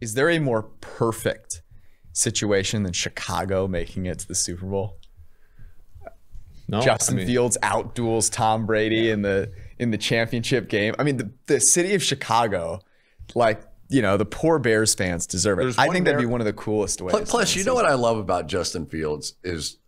is there a more perfect situation than Chicago making it to the Super Bowl? No, Justin I mean, Fields outduels Tom Brady in the in the championship game. I mean, the, the city of Chicago, like you know, the poor Bears fans deserve it. I one think that'd be one of the coolest ways. Plus, plus you know what I love about Justin Fields is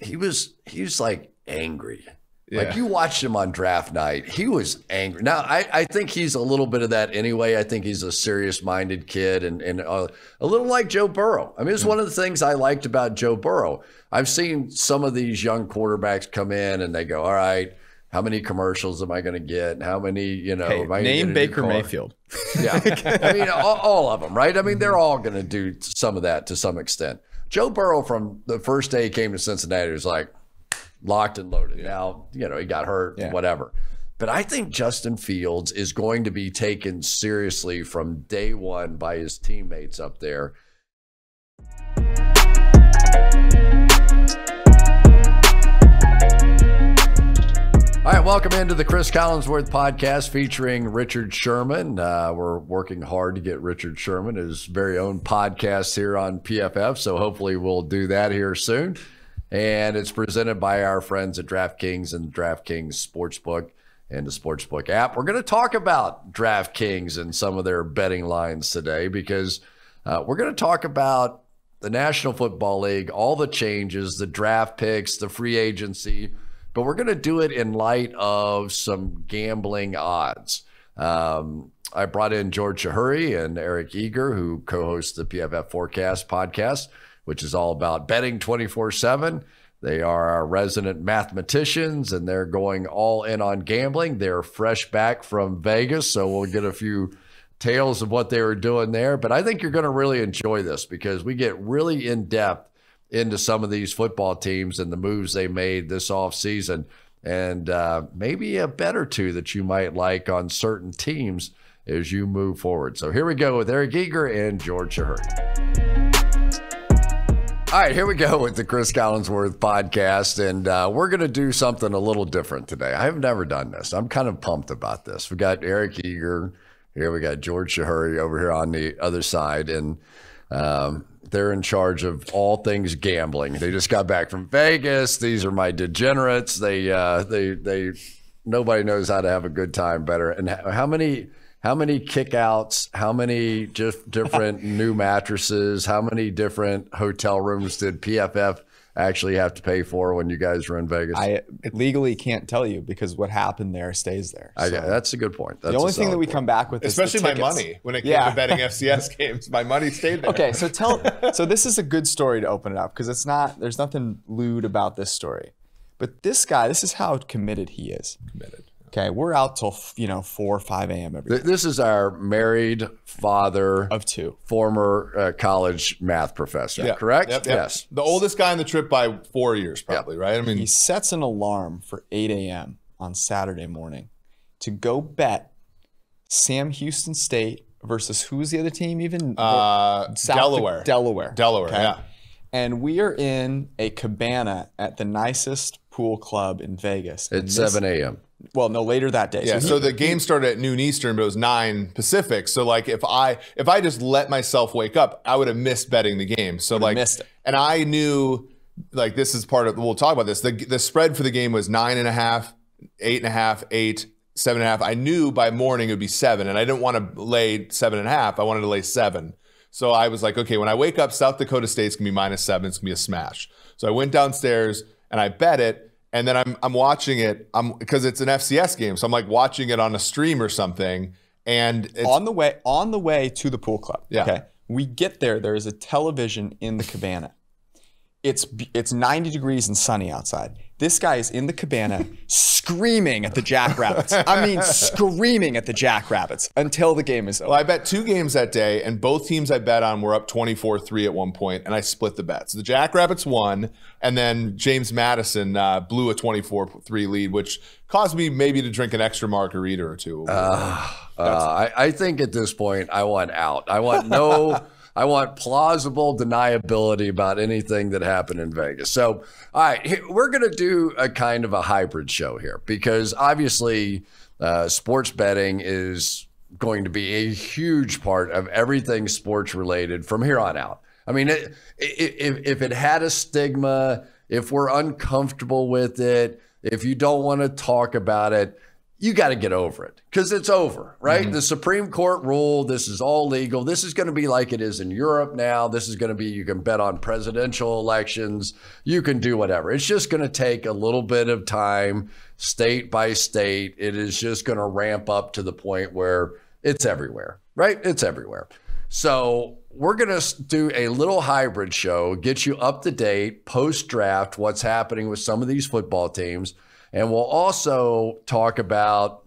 he was he was like angry. Yeah. Like you watched him on draft night, he was angry. Now I, I think he's a little bit of that anyway. I think he's a serious minded kid and and uh, a little like Joe Burrow. I mean, it's one of the things I liked about Joe Burrow. I've seen some of these young quarterbacks come in and they go, "All right, how many commercials am I going to get? How many, you know, Hey, am I name get a new Baker? Mayfield. Yeah. I mean, all, all of them, right? I mean, they're all going to do some of that to some extent. Joe Burrow, from the first day he came to Cincinnati, was like locked and loaded. Now, you know, he got hurt, Yeah. whatever. But I think Justin Fields is going to be taken seriously from day one by his teammates up there. All right, welcome into the Chris Collinsworth podcast featuring Richard Sherman. Uh, we're working hard to get Richard Sherman his very own podcast here on PFF, so hopefully we'll do that here soon. And it's presented by our friends at DraftKings and DraftKings Sportsbook and the Sportsbook app. We're going to talk about DraftKings and some of their betting lines today because uh, we're going to talk about the National Football League, all the changes, the draft picks, the free agency, but we're going to do it in light of some gambling odds. Um, I brought in George Chahrouri and Eric Eager, who co host the PFF Forecast podcast, which is all about betting 24 7. They are our resident mathematicians and they're going all in on gambling. They're fresh back from Vegas, so we'll get a few tales of what they were doing there. But I think you're going to really enjoy this because we get really in depth into some of these football teams and the moves they made this offseason and uh, maybe a bet or two that you might like on certain teams as you move forward. So here we go with Eric Eager and George Chahrouri. All right, here we go with the Chris Collinsworth podcast, and uh, we're going to do something a little different today. I have never done this. I'm kind of pumped about this. We got Eric Eager here, we got George Chahrouri over here on the other side, and um, they're in charge of all things gambling. They just got back from Vegas. These are my degenerates. They, uh, they, they. Nobody knows how to have a good time better. And how many? How many kickouts? How many just different new mattresses? How many different hotel rooms did PFF actually have to pay for when you guys were in Vegas? I legally can't tell you because what happened there stays there. I- that's a good point. That's the only thing that we point. come back with, is the Especially my tickets. money when it came Yeah. to betting FCS games. My money stayed there. Okay, so tell. so this is a good story to open it up because it's not. There's nothing lewd about this story, but this guy, this is how committed he is. Committed. Okay, we're out till you know four or five a.m. every This is our married father, of two. former uh, college math professor. Yep. Correct? Yep, yep. Yes. The oldest guy on the trip by four years, probably, right? I mean, He sets an alarm for 8 a.m. on Saturday morning to go bet Sam Houston State versus who's the other team? Even uh, South Delaware. Delaware. Delaware, Okay. yeah. And we are in a cabana at the nicest pool club in Vegas. And It's 7 a.m. Well, no, later that day. Yeah, he- so the game started at noon Eastern, but it was nine Pacific. So like if I if I just let myself wake up, I would have missed betting the game. So like missed it. and I knew like this is part of we'll talk about this. The the spread for the game was nine and a half, eight and a half, eight, seven and a half. I knew by morning it would be seven, and I didn't want to lay seven and a half. I wanted to lay seven. So I was like, okay, when I wake up, South Dakota State's gonna be minus seven. It's gonna be a smash. So I went downstairs and I bet it. And then I'm I'm watching it. I'm because it's an FCS game, so I'm like watching it on a stream or something. And it's, on the way on the way to the pool club. Yeah. Okay. We get there. There is a television in the cabana. It's it's 90 degrees and sunny outside. This guy is in the cabana screaming at the Jackrabbits. I mean, screaming at the Jackrabbits until the game is over. well, I bet two games that day, and both teams I bet on were up 24-3 at one point, and I split the bets. The Jackrabbits won, and then James Madison uh, blew a 24-3 lead, which caused me maybe to drink an extra margarita or two. Uh, I, I think at this point, I want out. I want no. I want plausible deniability about anything that happened in Vegas. So, all right, we're going to do a kind of a hybrid show here because obviously, uh, sports betting is going to be a huge part of everything sports related from here on out. I mean, it, if, if it had a stigma, if we're uncomfortable with it, if you don't want to talk about it, you got to get over it because it's over, right? Mm-hmm. The Supreme Court ruled this is all legal. This is going to be like it is in Europe now. This is going to be, you can bet on presidential elections. You can do whatever. It's just going to take a little bit of time, state by state. It is just going to ramp up to the point where it's everywhere, right? It's everywhere. So we're going to do a little hybrid show, get you up to date post draft, what's happening with some of these football teams and we'll also talk about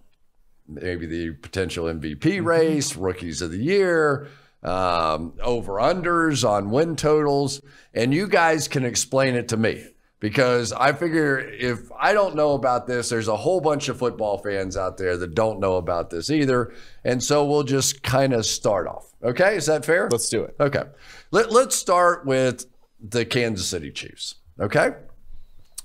maybe the potential MVP mm-hmm. race, rookies of the year, um, over unders on win totals. And you guys can explain it to me because I figure if I don't know about this, there's a whole bunch of football fans out there that don't know about this either. And so we'll just kind of start off. Okay. Is that fair? Let's do it. Okay. Let, let's start with the Kansas City Chiefs. Okay.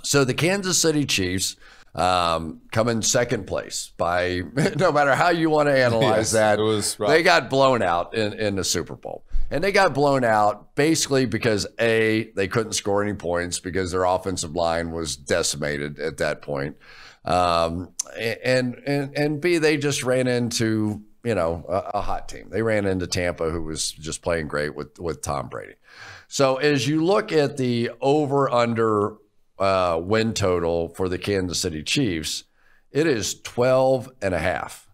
So the Kansas City Chiefs um, come in second place by no matter how you want to analyze yes, that. Was they got blown out in, in the Super Bowl. And they got blown out basically because A, they couldn't score any points because their offensive line was decimated at that point. Um, and, and, and B, they just ran into, you know, a, a hot team. They ran into Tampa, who was just playing great with, with Tom Brady. So as you look at the over under uh, win total for the Kansas City Chiefs, it is 12 and a half.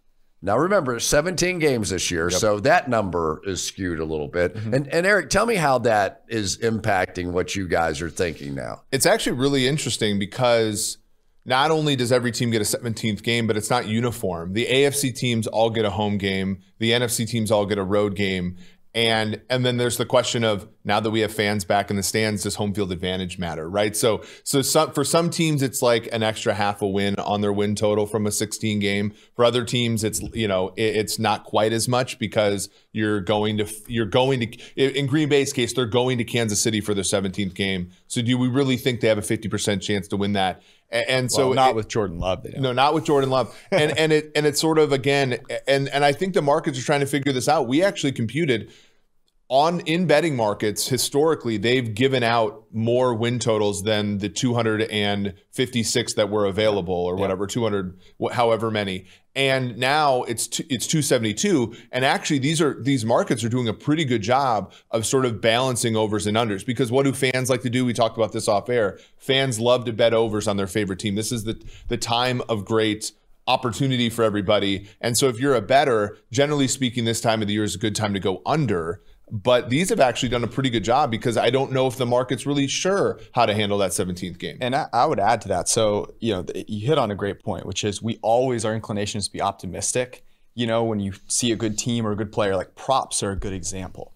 Now remember, 17 games this year, yep. so that number is skewed a little bit. Mm-hmm. And, and Eric, tell me how that is impacting what you guys are thinking now. It's actually really interesting because not only does every team get a 17th game, but it's not uniform. The AFC teams all get a home game, the NFC teams all get a road game. And and then there's the question of now that we have fans back in the stands, does home field advantage matter, right? So so some, for some teams it's like an extra half a win on their win total from a 16 game. For other teams, it's you know it, it's not quite as much because you're going to you're going to in Green Bay's case they're going to Kansas City for their 17th game. So do we really think they have a 50% chance to win that? And so well, not it, with Jordan Love. No, not with Jordan Love. And and it and it's sort of again and and I think the markets are trying to figure this out. We actually computed on in betting markets historically they've given out more win totals than the 256 that were available or whatever 200 however many. And now it's t- it's 272 and actually these are these markets are doing a pretty good job of sort of balancing overs and unders because what do fans like to do? We talked about this off air. Fans love to bet overs on their favorite team. This is the the time of great opportunity for everybody. And so if you're a better generally speaking this time of the year is a good time to go under but these have actually done a pretty good job because I don't know if the market's really sure how to handle that 17th game. And I, I would add to that. So, you know, you hit on a great point, which is we always, our inclination is to be optimistic. You know, when you see a good team or a good player, like props are a good example.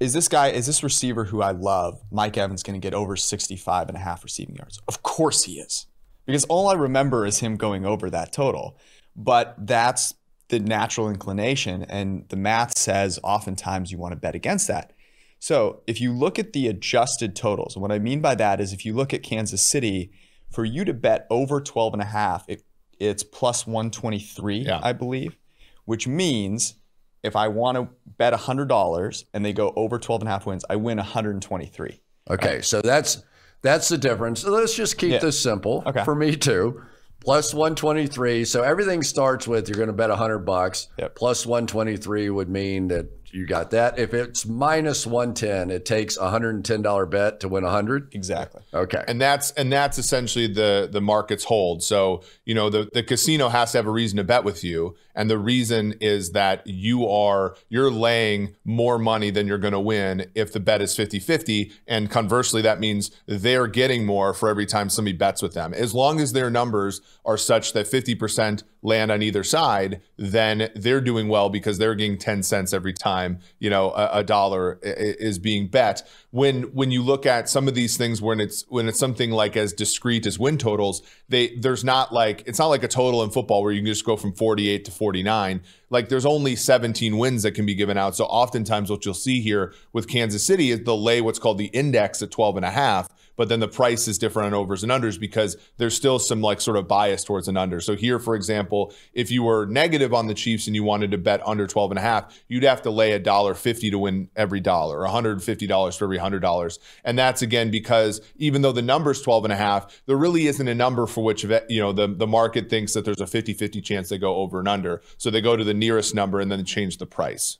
Is this guy, is this receiver who I love, Mike Evans, going to get over 65 and a half receiving yards? Of course he is. Because all I remember is him going over that total. But that's the natural inclination. And the math says oftentimes you want to bet against that. So if you look at the adjusted totals, and what I mean by that is if you look at Kansas City, for you to bet over 12 and a half, it, it's plus 123, yeah. I believe, which means if I want to bet $100 and they go over 12 and a half wins, I win 123. Okay, right? so that's that's the difference. So let's just keep yeah. this simple okay. for me too plus 123. So everything starts with you're going to bet 100 bucks. Yep. Plus 123 would mean that you got that. If it's minus 110, it takes a $110 bet to win 100. Exactly. Okay. And that's and that's essentially the the market's hold. So, you know, the the casino has to have a reason to bet with you, and the reason is that you are you're laying more money than you're going to win if the bet is 50-50, and conversely that means they're getting more for every time somebody bets with them. As long as their numbers are such that 50% land on either side, then they're doing well because they're getting 10 cents every time, you know, a, a, dollar is being bet. When when you look at some of these things when it's when it's something like as discrete as win totals, they there's not like it's not like a total in football where you can just go from 48 to 49. Like there's only 17 wins that can be given out. So oftentimes what you'll see here with Kansas City is they'll lay what's called the index at 12 and a half but then the price is different on overs and unders because there's still some like sort of bias towards an under. So here, for example, if you were negative on the Chiefs and you wanted to bet under 12 and a half, you'd have to lay a dollar fifty to win every dollar, $150 for every $100. And that's again because even though the number's 12 and a half, there really isn't a number for which you know the, the market thinks that there's a 50-50 chance they go over and under. So they go to the nearest number and then change the price.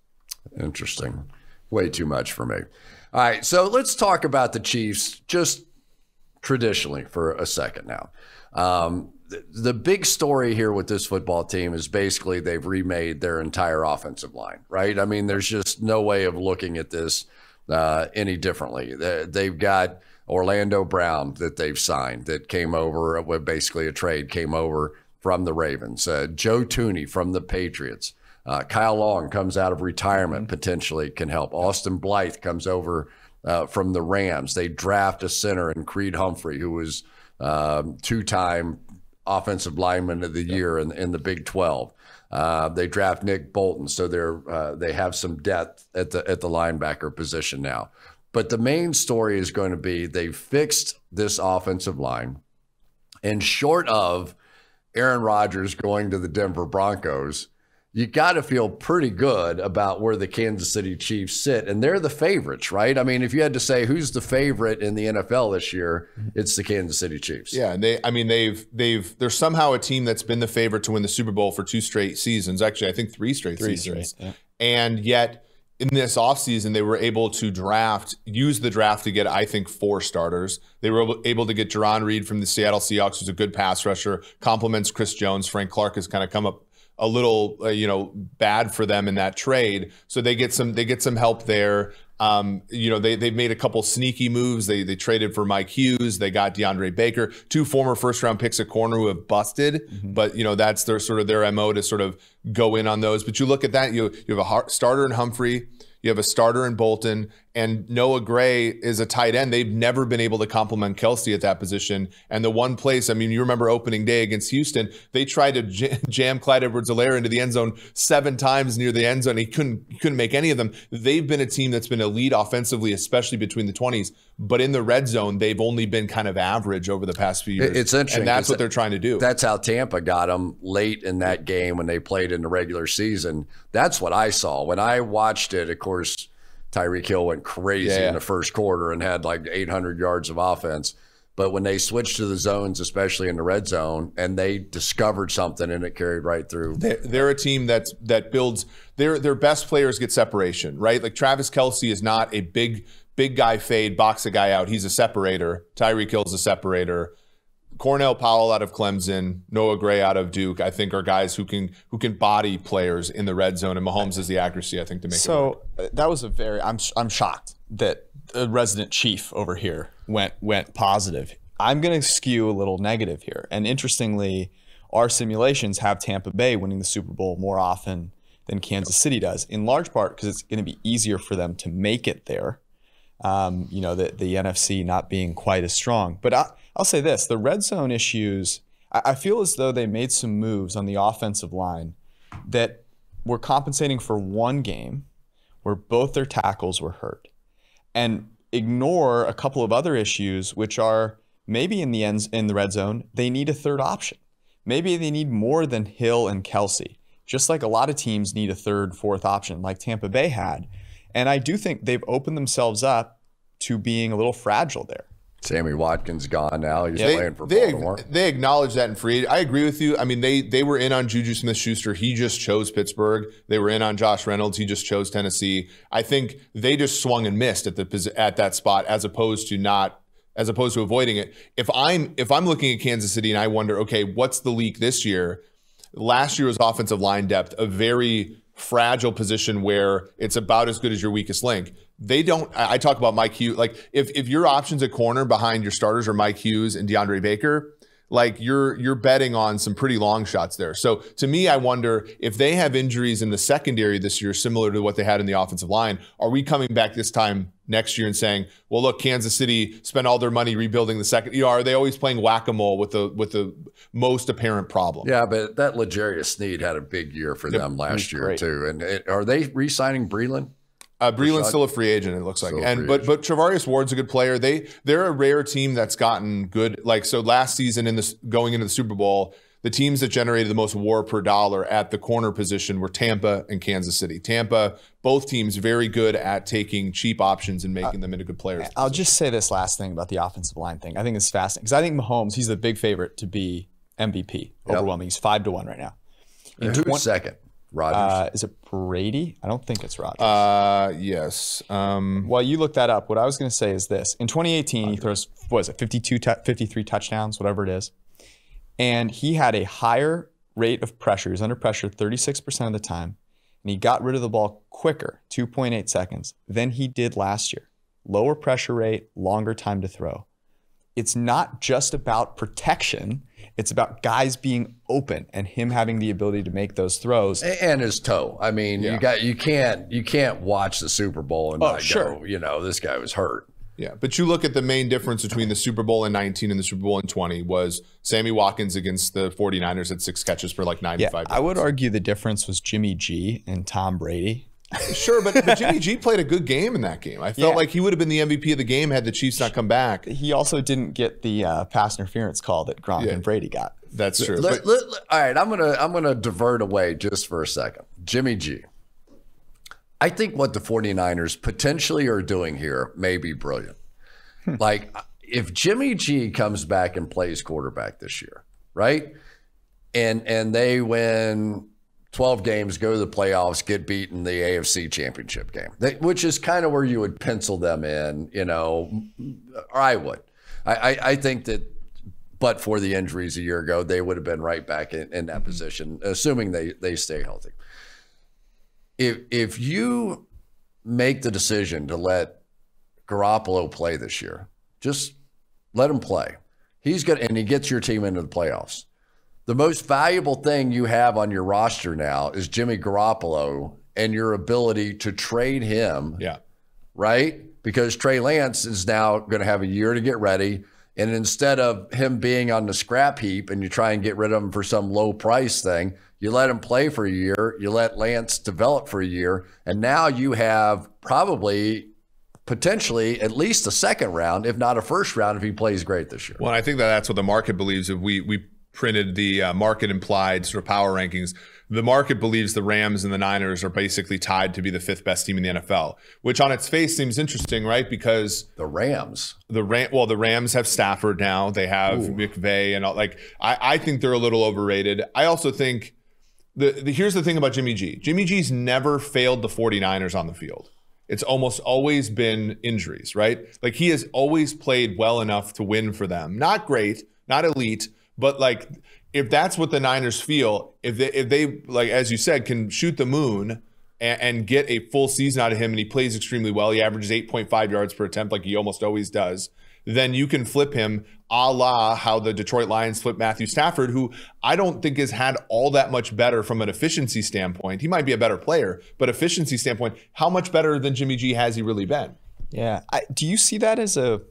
Interesting. Way too much for me. All right, so let's talk about the Chiefs just traditionally for a second now. Um, the, the big story here with this football team is basically they've remade their entire offensive line, right? I mean, there's just no way of looking at this uh, any differently. They, have got Orlando Brown that they've signed that came over with basically a trade, came over from the Ravens. Uh, Joe Thuney from the Patriots. Uh, Kyle Long comes out of retirement, mm-hmm. potentially can help. Austin Blythe comes over uh, from the Rams. They draft a center in Creed Humphrey, who was um, two time offensive lineman of the year in, in the Big 12. Uh, they draft Nick Bolton, so they're uh, they have some depth at the at the linebacker position now. But the main story is going to be they fixed this offensive line, and short of Aaron Rodgers going to the Denver Broncos, you got to feel pretty good about where the Kansas City Chiefs sit. And they're the favorites, right? I mean, if you had to say who's the favorite in the NFL this year, it's the Kansas City Chiefs. Yeah, and they I mean they've they've they're somehow a team that's been the favorite to win the Super Bowl for two straight seasons. Actually, I think three straight three seasons. Straight, yeah. And yet in this offseason, they were able to draft, use the draft to get, I think, four starters. They were able to get Jarran Reed from the Seattle Seahawks, who's a good pass rusher, complements Chris Jones. Frank Clark has kind of come up a little uh, you know bad for them in that trade. So they get some they get some help there. Um, you know, they they've made a couple sneaky moves. They they traded for Mike Hughes. They got DeAndre Baker, two former first round picks at corner who have busted. Mm-hmm. But you know, that's their sort of their mo to sort of go in on those. But you look at that, you you have a starter in Humphrey. You have a starter in Bolton, and Noah Gray is a tight end. They've never been able to complement Kelce at that position. And the one place, I mean, you remember opening day against Houston, they tried to jam Clyde Edwards-Helaire into the end zone seven times near the end zone. He couldn't he couldn't make any of them. They've been a team that's been elite offensively, especially between the 20s. But in the red zone, they've only been kind of average over the past few years. It's interesting. And that's what they're trying to do. That's how Tampa got them late in that game when they played in the regular season. That's what I saw. When I watched it, of course, Tyreek Hill went crazy yeah. in the first quarter and had like 800 yards of offense. But when they switched to the zones, especially in the red zone, and they discovered something and it carried right through. They're, they're a team that's that builds their their best players get separation, right? Like Travis Kelce is not a big big guy fade, box a guy out. He's a separator. Tyreek Hill's a separator. Cornell Powell out of Clemson, Noah Gray out of Duke, I think are guys who can who can body players in the red zone, and Mahomes has the accuracy, I think, to make so, it. So that was a very. I'm I'm shocked that the resident chief over here went went positive. I'm going to skew a little negative here, and interestingly, our simulations have Tampa Bay winning the Super Bowl more often than Kansas City does, in large part because it's going to be easier for them to make it there. Um, you know, the the NFC not being quite as strong, but. I, I'll say this the red zone issues, I feel as though they made some moves on the offensive line that were compensating for one game where both their tackles were hurt and ignore a couple of other issues, which are maybe in the ends in the red zone, they need a third option. Maybe they need more than Hill and Kelce, just like a lot of teams need a third, fourth option, like Tampa Bay had. And I do think they've opened themselves up to being a little fragile there. Sammy Watkins gone now. He's they, playing for they, Baltimore. They acknowledge that in free. I agree with you. I mean, they they were in on Juju Smith Schuster. He just chose Pittsburgh. They were in on Josh Reynolds. He just chose Tennessee. I think they just swung and missed at the at that spot as opposed to not as opposed to avoiding it. If I'm if I'm looking at Kansas City and I wonder, okay, what's the leak this year? Last year was offensive line depth, a very fragile position where it's about as good as your weakest link they don't. I talk about Mike Hughes. Like if if your options at corner behind your starters are Mike Hughes and DeAndre Baker, like you're you're betting on some pretty long shots there. So to me, I wonder if they have injuries in the secondary this year, similar to what they had in the offensive line. Are we coming back this time next year and saying, well, look, Kansas City spent all their money rebuilding the second? You know, are they always playing whack a mole with the with the most apparent problem? Yeah, but that L'Jarius Sneed had a big year for them last year great. too. And it, are they re-signing Breeland? Uh, Breeland's still a free agent. It looks like, and free but but Charvarius Ward's a good player. They they're a rare team that's gotten good. Like so, last season in this going into the Super Bowl, the teams that generated the most WAR per dollar at the corner position were Tampa and Kansas City. Tampa, both teams very good at taking cheap options and making them into good players. I'll just say this last thing about the offensive line thing. I think it's fascinating because I think Mahomes, he's the big favorite to be MVP. Overwhelming. He's five to one right now. And who's second? Rodgers. Uh, is it Brady? I don't think it's Rodgers. Uh, yes. Um, While you look that up, what I was going to say is this: in 2018, he throws what is it, 52, tou 53 touchdowns, whatever it is, and he had a higher rate of pressure. He was under pressure 36% of the time, and he got rid of the ball quicker, 2.8 seconds, than he did last year. Lower pressure rate, longer time to throw. It's not just about protection; it's about guys being open and him having the ability to make those throws. And his toe. I mean, you got you can't you can't watch the Super Bowl and not Oh, sure. go, you know, this guy was hurt. Yeah, but you look at the main difference between the Super Bowl in 19 and the Super Bowl in 20 was Sammy Watkins against the 49ers at six catches for like 95 Yeah, I would argue the difference was Jimmy G and Tom Brady. Sure, but, but Jimmy G played a good game in that game. I felt Yeah. like he would have been the MVP of the game had the Chiefs not come back. He also didn't get the uh, pass interference call that Gronk Yeah. and Brady got. That's true. Let- But let- let- all right, I'm gonna I'm gonna divert away just for a second. Jimmy G. I think what the 49ers potentially are doing here may be brilliant. like if Jimmy G comes back and plays quarterback this year, right? And and they win 12 games, go to the playoffs, get beaten the AFC championship game, they, which is kind of where you would pencil them in, you know, or I would. I, I, I think that but for the injuries a year ago, they would have been right back in, in that mm-hmm. position, assuming they, they stay healthy. If if you make the decision to let Garoppolo play this year, just let him play. He's good, and he gets your team into the playoffs. The most valuable thing you have on your roster now is Jimmy Garoppolo and your ability to trade him yeah. right? Because Trey Lance is now going to have a year to get ready. And instead of him being on the scrap heap and you try and get rid of him for some low price thing, you let him play for a year, you let Lance develop for a year, and now you have probably potentially at least a second round, if not a first round, if he plays great this year. Well, I think that that's what the market believes. If we we printed the uh, market implied sort of power rankings, the market believes the Rams and the Niners are basically tied to be the fifth best team in the NFL, which on its face seems interesting, right? Because The Rams. the Ram, well, the Rams have Stafford now. They have McVay and all. Like, I, I think they're a little overrated. I also think the, the here's the thing about Jimmy G. Jimmy G's never failed the 49ers on the field. It's almost always been injuries, right? Like he has always played well enough to win for them. Not great, not elite, but like if that's what the Niners feel, if they if they like as you said can shoot the moon and, and get a full season out of him and he plays extremely well, he averages 8.5 yards per attempt like he almost always does, then you can flip him a la how the Detroit Lions flip Matthew Stafford, who I don't think has had all that much better from an efficiency standpoint. He might be a better player, but efficiency standpoint, how much better than Jimmy G has he really been? Yeah. I, do you see that as a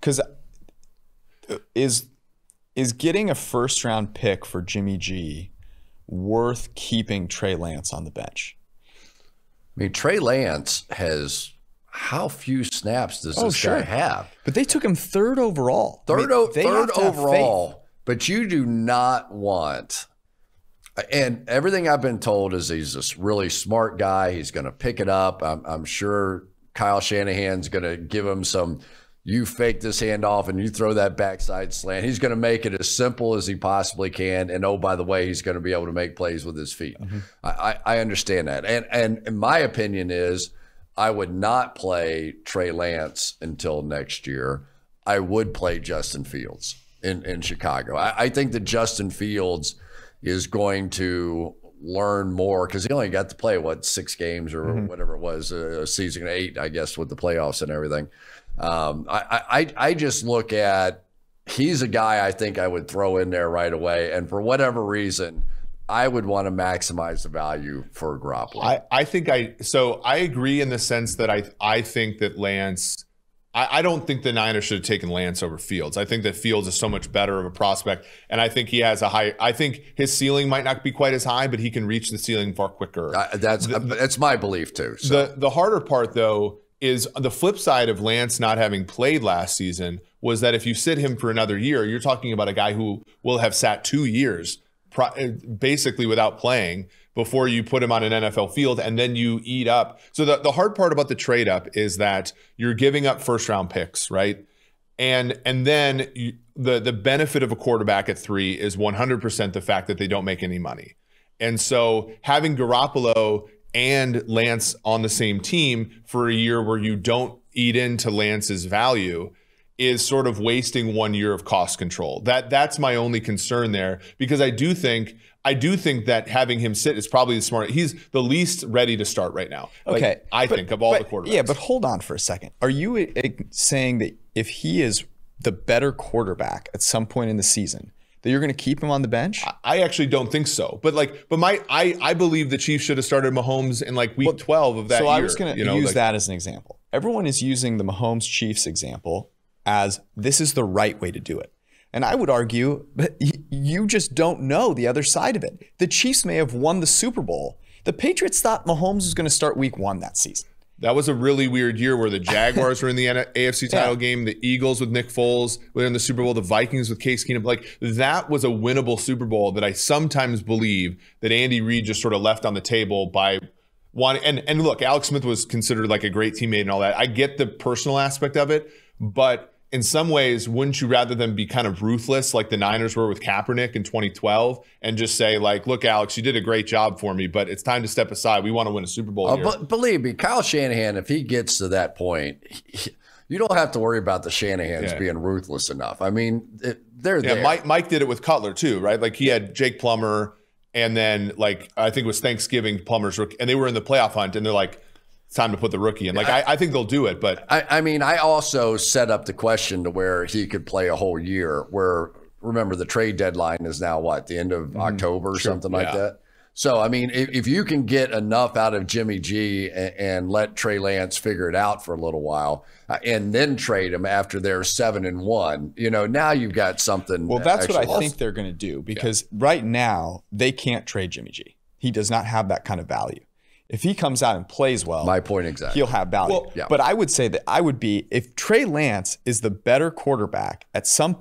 because uh, is is getting a first round pick for Jimmy G worth keeping Trey Lance on the bench? I mean, Trey Lance has how few snaps does Oh, this sure. guy have? But they took him third overall. I Third, mean, o- third to have faith. overall, but you do not want. And everything I've been told is he's this really smart guy. He's going to pick it up. I'm, I'm sure Kyle Shanahan's going to give him some. You fake this handoff and you throw that backside slant. He's going to make it as simple as he possibly can. And oh, by the way, he's going to be able to make plays with his feet. Mm-hmm. I, I, I understand that. And and my opinion is I would not play Trey Lance until next year. I would play Justin Fields in, in Chicago. I, I think that Justin Fields is going to learn more because he only got to play what six games or mm-hmm. whatever it was a season eight, I guess, with the playoffs and everything. Um, I, I I just look at he's a guy I think I would throw in there right away, and for whatever reason, I would want to maximize the value for Garoppolo. I, I think I so I agree in the sense that I I think that Lance I, I don't think the Niners should have taken Lance over Fields. I think that Fields is so much better of a prospect, and I think he has a high. I think his ceiling might not be quite as high, but he can reach the ceiling far quicker. Uh, that's that's my belief too. So. The the harder part though is the flip side of Lance not having played last season was that if you sit him for another year, you're talking about a guy who will have sat two years pro- eh, basically without playing before you put him on an NFL field and then you eat up. So the, the hard part about the trade up is that you're giving up first round picks, right? And and then you, the the benefit of a quarterback at 3 is 100% the fact that they don't make any money. And so having Garoppolo and Lance on the same team for a year where you don't eat into Lance's value is sort of wasting one year of cost control. That that's my only concern there because I do think I do think that having him sit is probably the smart. He's the least ready to start right now. Like, Okay, I but- think of all but- the quarterbacks. Yeah, but hold on for a second. Are you uh, saying that if he is the better quarterback at some point in the season, that you're going to keep him on the bench? I actually don't think so. But like, but my I I believe the Chiefs should have started Mahomes in like week twelve of that so year. I was going to you know, use like- that as an example. Everyone is using the Mahomes Chiefs example as this is the right way to do it. And I would argue that you just don't know the other side of it. The Chiefs may have won the Super Bowl. The Patriots thought Mahomes was going to start week one that season. That was a really weird year where the Jaguars were in the AFC title Yeah. game, the Eagles with Nick Foles were in the Super Bowl, the Vikings with Case Keenum. Like that was a winnable Super Bowl that I sometimes believe that Andy Reid just sort of left on the table by wanting. And and look, Alex Smith was considered like a great teammate and all that. I get the personal aspect of it, but in some ways, wouldn't you rather than be kind of ruthless like the Niners were with Kaepernick in 2012 and just say like, look, Alex, you did a great job for me, but it's time to step aside. We want to win a Super Bowl Uh, but believe me, Kyle Shanahan, if he gets to that point, he- you don't have to worry about the Shanahans Yeah. being ruthless enough. I mean, it, they're Yeah, there. Mike Mike did it with Cutler too, right? Like he had Jake Plummer, and then like I think it was Thanksgiving Plummer's rookie, and they were in the playoff hunt, and they're like, it's time to put the rookie in. Like I, I think they'll do it, but I, I mean, I also set up the question to where he could play a whole year. Where remember the trade deadline is now what the end of October or something like Mm-hmm. Yeah. that. So I mean, if, if you can get enough out of Jimmy G and, and let Trey Lance figure it out for a little while, uh, and then trade him after they're seven and one, you know, now you've got something. Well, that's what I actually- think they're going to do because right now they can't trade Jimmy G. He does not have that kind of value. If he comes out and plays well, My point exactly. he'll have value. Well, yeah. But I would say that I would be if Trey Lance is the better quarterback at some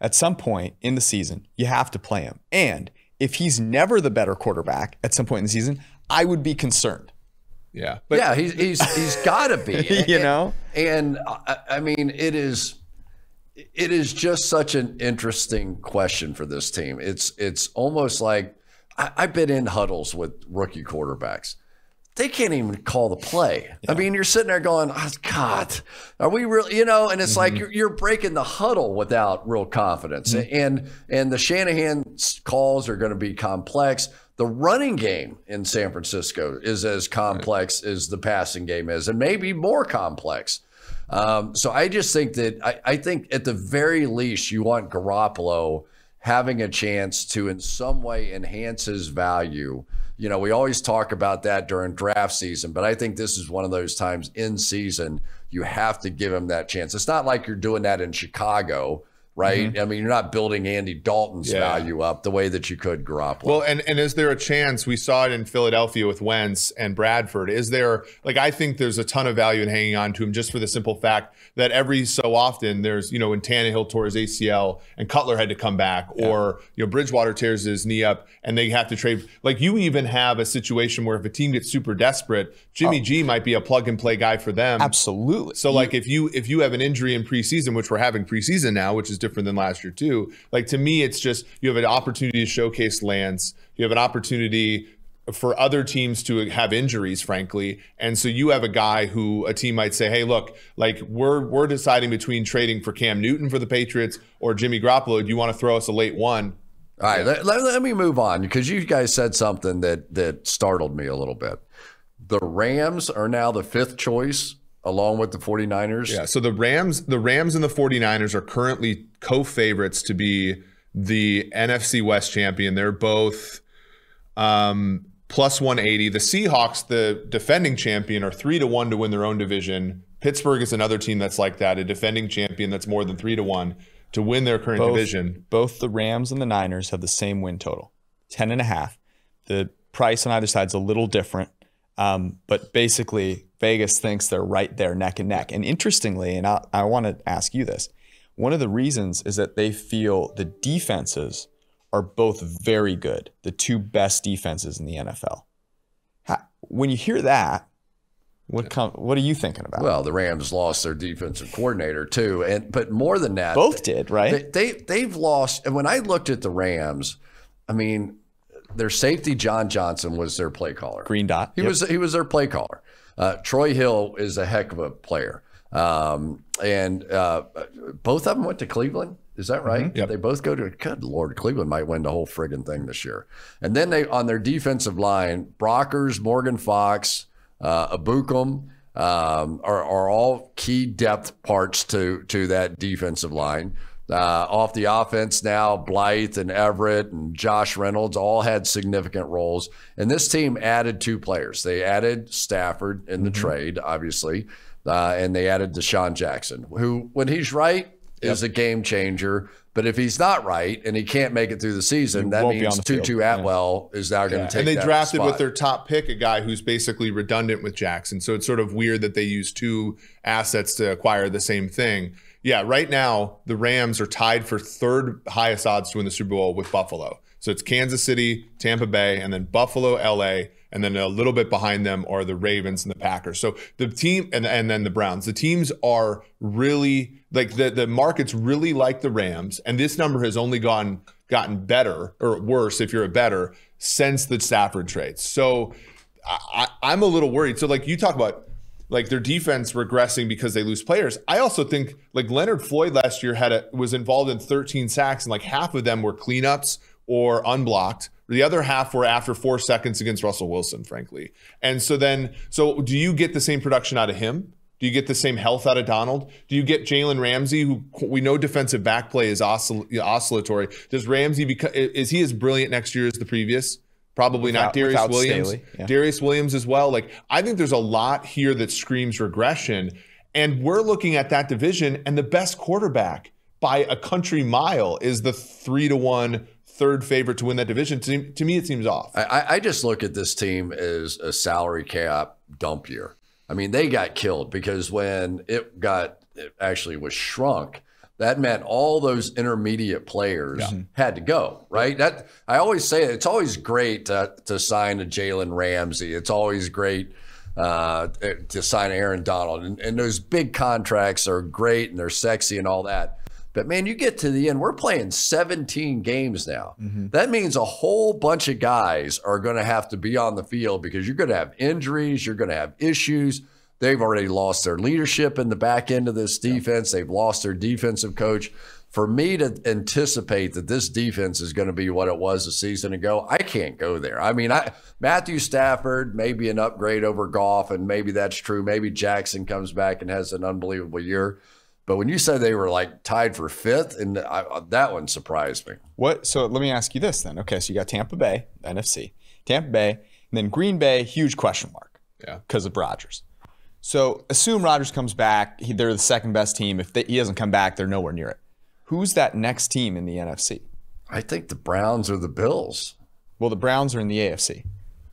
at some point in the season, you have to play him. And if he's never the better quarterback at some point in the season, I would be concerned. yeah, but yeah, he's he's he's got to be. You know? and I, I mean, it is it is just such an interesting question for this team. It's it's almost like I, I've been in huddles with rookie quarterbacks. They can't even call the play. I mean, you're sitting there going, oh, "God, are we really?" You know, and it's like mm-hmm. you're, you're breaking the huddle without real confidence. Mm-hmm. And and the Shanahan calls are going to be complex. The running game in San Francisco is as complex as the passing game is, and maybe more complex. Um, so I just think that I, I think at the very least you want Garoppolo having a chance to in some way enhance his value. You know, we always talk about that during draft season, but I think this is one of those times in season you have to give him that chance. It's not like you're doing that in Chicago, right? Mm-hmm. I mean, you're not building Andy Dalton's Yeah. value up the way that you could Garoppolo. Well, and and is there a chance we saw it in Philadelphia with Wentz and Bradford? Is there like I think there's a ton of value in hanging on to him just for the simple fact that every so often there's you know when Tannehill tore his ACL and Cutler had to come back, or you know Bridgewater tears his knee up and they have to trade. Like you even have a situation where if a team gets super desperate, Jimmy oh. G might be a plug and play guy for them. Absolutely. So like if you if you have an injury in preseason, which we're having preseason now, which is different than last year too. Like to me, it's just you have an opportunity to showcase Lance. You have an opportunity for other teams to have injuries, frankly, and so you have a guy who a team might say, "Hey, look, like we're we're deciding between trading for Cam Newton for the Patriots or Jimmy Garoppolo. Do you want to throw us a late one?" All right, let, let, let me move on because you guys said something that that startled me a little bit. The Rams are now the fifth choice along with the 49ers. Yeah. So the Rams, the Rams and the 49ers are currently co-favorites to be the NFC West champion. They're both um, plus 180. The Seahawks, the defending champion, are three to one to win their own division. Pittsburgh is another team that's like that, a defending champion that's more than three to one to win their current both, division. Both the Rams and the Niners have the same win total, 10 and a half. The price on either side is a little different. Um, but basically, Vegas thinks they're right there, neck and neck. And interestingly, and I, I want to ask you this one of the reasons is that they feel the defenses are both very good, the two best defenses in the NFL. How, when you hear that, what com- what are you thinking about? Well, the Rams lost their defensive coordinator too, and but more than that, both did, right? They, they they've lost. And when I looked at the Rams, I mean, their safety John Johnson was their play caller. Green dot. He Yep. was he was their play caller. Uh, Troy Hill is a heck of a player, um, and uh, both of them went to Cleveland. Is that right? Yep. They both go to. Good lord, Cleveland might win the whole friggin' thing this year. And then they on their defensive line, Brockers, Morgan Fox, uh, Ebukam. Um, are, are all key depth parts to to that defensive line. Uh, off the offense now, Blythe and Everett and Josh Reynolds all had significant roles. And this team added two players. They added Stafford in the trade, obviously, uh, and they added DeSean Jackson, who, when he's right, is a game changer. But if he's not right and he can't make it through the season, that means on the field. Tutu Atwell is now going to take and they drafted with their top pick a guy who's basically redundant with Jackson. So it's sort of weird that they use two assets to acquire the same thing. Yeah, right now the Rams are tied for third highest odds to win the Super Bowl with Buffalo. So it's Kansas City, Tampa Bay, and then Buffalo, LA, and then a little bit behind them are the Ravens and the Packers. So the team and and then the Browns. The teams are really like the the markets really like the Rams, and this number has only gone gotten better or worse if you're a better since the Stafford trade. So I, I'm a little worried. So like you talk about like their defense regressing because they lose players. I also think like Leonard Floyd last year had a was involved in 13 sacks and like half of them were cleanups or unblocked. The other half were after four seconds against Russell Wilson, frankly. And so then, so do you get the same production out of him? Do you get the same health out of Donald? Do you get Jalen Ramsey, who we know defensive back play is oscill- oscillatory? Does Ramsey become is he as brilliant next year as the previous? Probably not. Darious Williams, Staley, yeah. Darious Williams as well. Like I think there's a lot here that screams regression, and we're looking at that division, and the best quarterback by a country mile is the three to one third favorite to win that division. To, to me, it seems off. I- I, I just look at this team as a salary cap dump year. I mean, they got killed because when it got it actually was shrunk, that meant all those intermediate players had to go. Right? That I always say it's always great to, to sign a Jalen Ramsey. It's always great uh, to sign Aaron Donald, and, and those big contracts are great and they're sexy and all that. But man, you get to the end, we're playing 17 games now. That means a whole bunch of guys are going to have to be on the field because you're going to have injuries, you're going to have issues. They've already lost their leadership in the back end of this defense, they've lost their defensive coach. For me to anticipate that this defense is going to be what it was a season ago, I can't go there. I mean, I Matthew Stafford maybe an upgrade over Goff, and maybe that's true. Maybe Jackson comes back and has an unbelievable year. But when you said they were like tied for fifth, and I, that one surprised me. What? So let me ask you this then. Okay, so you got Tampa Bay, NFC, Tampa Bay, and then Green Bay, huge question mark. Yeah. Because of Rodgers. So assume Rodgers comes back. He, they're the second best team. If they, he doesn't come back, they're nowhere near it. Who's that next team in the NFC? I think the Browns or the Bills. Well, the Browns are in the AFC.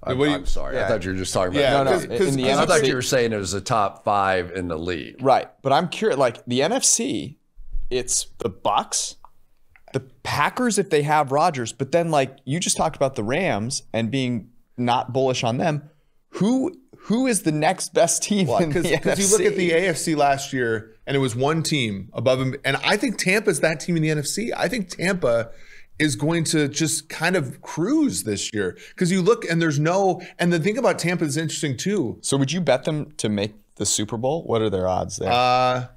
I'm, you- I'm sorry. I thought you were just talking about. Yeah, No, no. 'cause- 'cause- in the because I thought you were saying it was the top five in the league. right? But I'm curious. Like the NFC, it's the Bucs, the Packers if they have Rodgers. But then, like you just talked about the Rams and being not bullish on them. Who who is the next best team the Because you look at the AFC last year, and it was one team above him, and I think Tampa's that team in the NFC. I think Tampa is going to just kind of cruise this year because you look and there's no. And the thing about Tampa is interesting too. So would you bet them to make the Super Bowl? What are their odds there? Uh,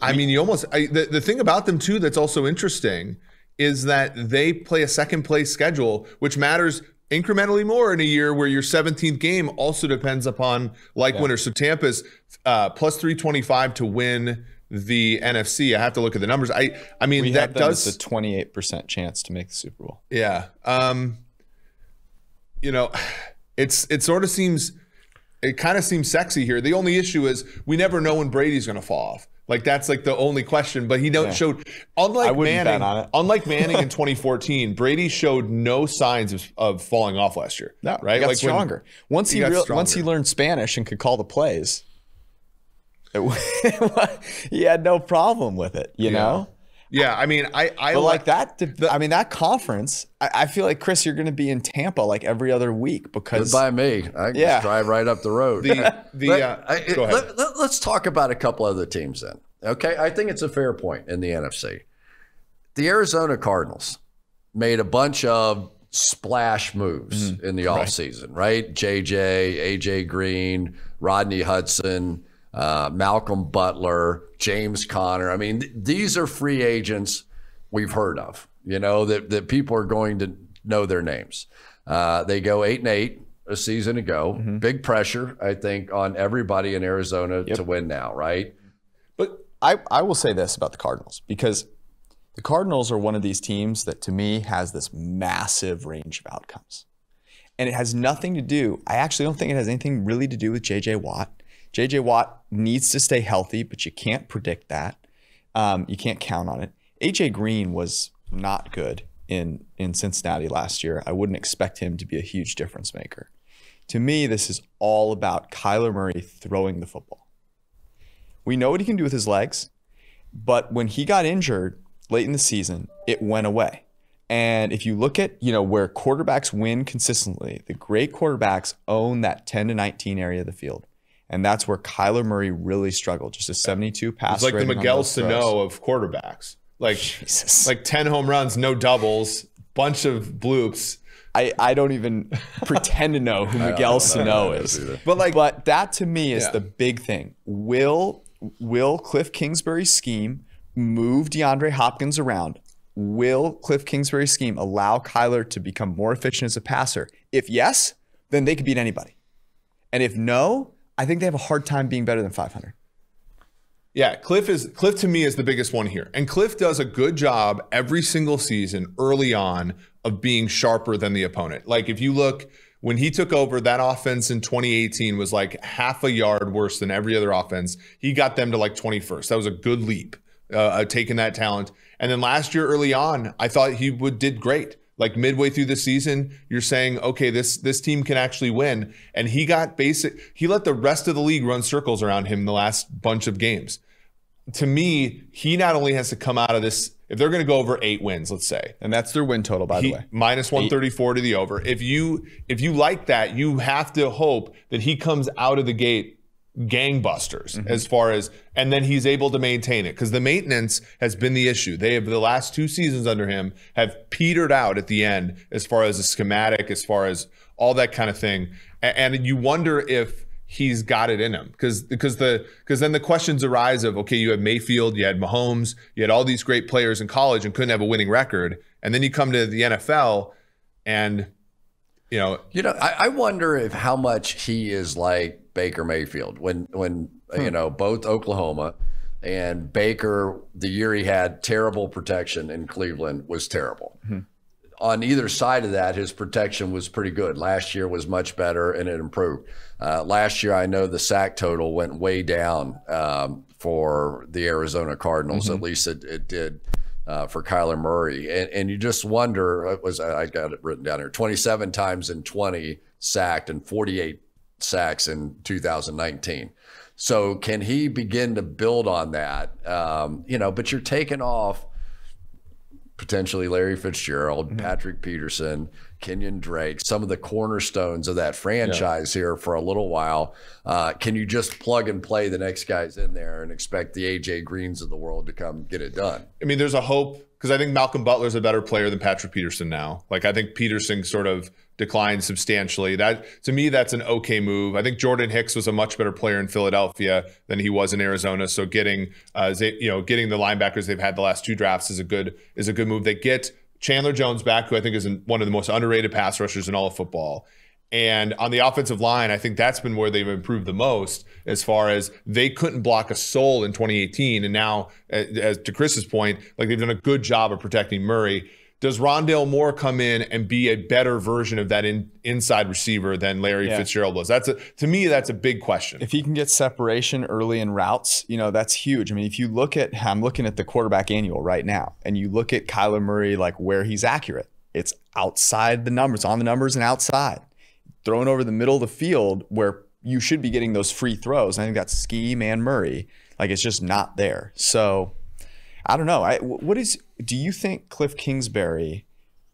I mean, you almost I, the the thing about them too that's also interesting is that they play a second place schedule, which matters incrementally more in a year where your 17th game also depends upon like winners. So Tampa's uh, plus 325 to win the NFC. I have to look at the numbers. I I mean we that does a 28% chance to make the Super Bowl. yeah. Um, you know, it's it sort of seems it kind of seems sexy here. The only issue is we never know when Brady's going to fall off. Like that's like the only question. But he don't showed unlike Manning. on. Unlike Manning in 2014, Brady showed no signs of, of falling off last year. No, right? He got when- stronger. once he, he real, once he learned Spanish and could call the plays, it, he had no problem with it. You know. Yeah, I mean, I I But like like that, I mean, that conference, I, I feel like Chris, you're going to be in Tampa like every other week because by me. I Yeah. just drive right up the road. the the. Let- Uh, I- go ahead. let- let- let's talk about a couple other teams then. Okay, I think it's a fair point in the NFC. The Arizona Cardinals made a bunch of splash moves Mm-hmm. in the offseason, right? JJ, AJ Green, Rodney Hudson, uh, Malcolm Butler, James Conner. I mean, th- these are free agents we've heard of, you know, that, that people are going to know their names. Uh, they go eight and eight a season ago. Mm-hmm. Big pressure, I think, on everybody in Arizona to win now, right? But I, I will say this about the Cardinals because the Cardinals are one of these teams that to me has this massive range of outcomes. And it has nothing to do, I actually don't think it has anything really to do with JJ Watt. JJ Watt needs to stay healthy, but you can't predict that. Um, you can't count on it. AJ Green was not good in, in Cincinnati last year. I wouldn't expect him to be a huge difference maker. To me, this is all about Kyler Murray throwing the football. We know what he can do with his legs, but when he got injured late in the season, it went away. And if you look at, you know, where quarterbacks win consistently, the great quarterbacks own that 10 to 19 area of the field. And that's where Kyler Murray really struggled. Just a 72 pass It's like the Miguel. Sano of quarterbacks. Like Jesus. like 10 home runs, no doubles, bunch of bloops. I, I don't even pretend to know who Miguel Sano is. But like But that to me is Yeah. the big thing. Will will Kliff Kingsbury's scheme move DeAndre Hopkins around? Will Kliff Kingsbury's scheme allow Kyler to become more efficient as a passer? If yes, then they could beat anybody. And if no, I think they have a hard time being better than 500. Yeah, Kliff is Kliff to me is the biggest one here. And Kliff does a good job every single season early on of being sharper than the opponent. Like if you look when he took over that offense in 2018 was like half a yard worse than every other offense. He got them to like 21st. That was a good leap. Uh, taking that talent. And then last year early on, I thought he would did great. Like midway through the season, you're saying, okay, this this team can actually win. And he got basic. He let the rest of the league run circles around him the last bunch of games to me, he not only has to come out of this, if they're going to go over eight wins, let's say, And that's their win total, by he, the way. minus 134 to the over. If you if you like that, you have to hope that he comes out of the gate gangbusters Mm-hmm. as far as and then he's able to maintain it because the maintenance has been the issue. They have the last two seasons under him have petered out at the end as far as the schematic, as far as all that kind of thing. A- And, you wonder if he's got it in him because because the because then the questions arise of okay, you had Mayfield, you had Mahomes, you had all these great players in college and couldn't have a winning record, and then you come to the NFL and you know You know, I, I wonder if how much he is like Baker Mayfield when when Hmm. you know both Oklahoma and Baker the year he had terrible protection in Cleveland was terrible. Hmm. On either side of that, his protection was pretty good. Last year was much better and it improved. Uh, last year, I know the sack total went way down um, for the Arizona Cardinals. Mm-hmm. At least it, it did uh, for Kyler Murray. And, and you just wonder, it was I got it written down here 27 times in 20 sacked and 48 sacks in 2019. So can he begin to build on that? Um, you know, but you're taking off potentially Larry Fitzgerald, Patrick Peterson, Kenyon Drake, some of the cornerstones of that franchise here for a little while. Uh, can you just plug and play the next guys in there and expect the AJ Greens of the world to come get it done? I mean, there's a hope because I think Malcolm Butler's a better player than Patrick Peterson now. Like I think Peterson sort of declined substantially. That to me, that's an okay move. I think Jordan Hicks was a much better player in Philadelphia than he was in Arizona. So getting, uh, you know, getting the linebackers they've had the last two drafts is a good is a good move. They get Chandler Jones back, who I think is one of the most underrated pass rushers in all of football. And on the offensive line, I think that's been where they've improved the most as far as they couldn't block a soul in 2018. And now, as to Chris's point, like they've done a good job of protecting Murray. Does Rondale Moore come in and be a better version of that in, inside receiver than Larry Yeah. Fitzgerald was? That's a to me that's a big question. If he can get separation early in routes, you know, that's huge. I mean, if you look at, I'm looking at the quarterback annual right now, and you look at Kyler Murray, like where he's accurate, it's outside the numbers, on the numbers and outside. thrown over the middle of the field where you should be getting those free throws. I think that's scheme and Murray. Like it's just not there. So I don't know. I, what is, do you think Kliff Kingsbury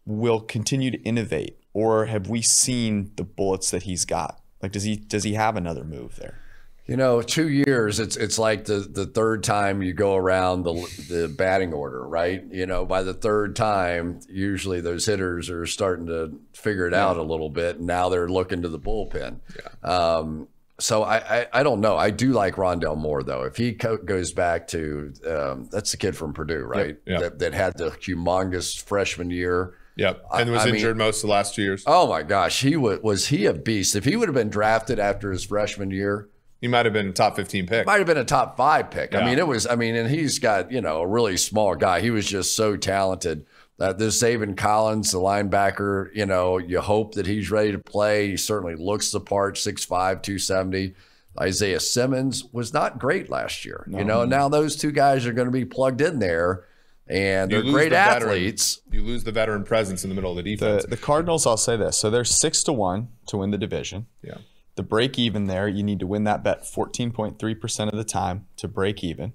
will continue to innovate or have we seen the bullets that he's got? Like, does he, does he have another move there? You know, two years. It's it's like the the third time you go around the the batting order, right? You know, by the third time, usually those hitters are starting to figure it out a little bit, and now they're looking to the bullpen. Um, so I, I I don't know. I do like Rondale Moore though. If he co- goes back to um, that's the kid from Purdue, right? Yep. That that had the humongous freshman year. Yep, and was I mean- injured most of the last two years. Oh my gosh, he was was he a beast? If he would have been drafted after his freshman year, He might have been a top fifteen pick. might have been a top five pick. I mean, it was. I mean, and he's got you know a really small guy. He was just so talented. Uh, this Zaven Collins, the linebacker, you know, you hope that he's ready to play. He certainly looks the part, 6'5", 270. Isaiah Simmons was not great last year, you know. And now those two guys are going to be plugged in there, and You they're great the veteran. athletes. You lose the veteran presence in the middle of the defense. The, the Cardinals, I'll say this. So they're six to one to win the division. yeah. The break even there, you need to win that bet 14.3% of the time to break even.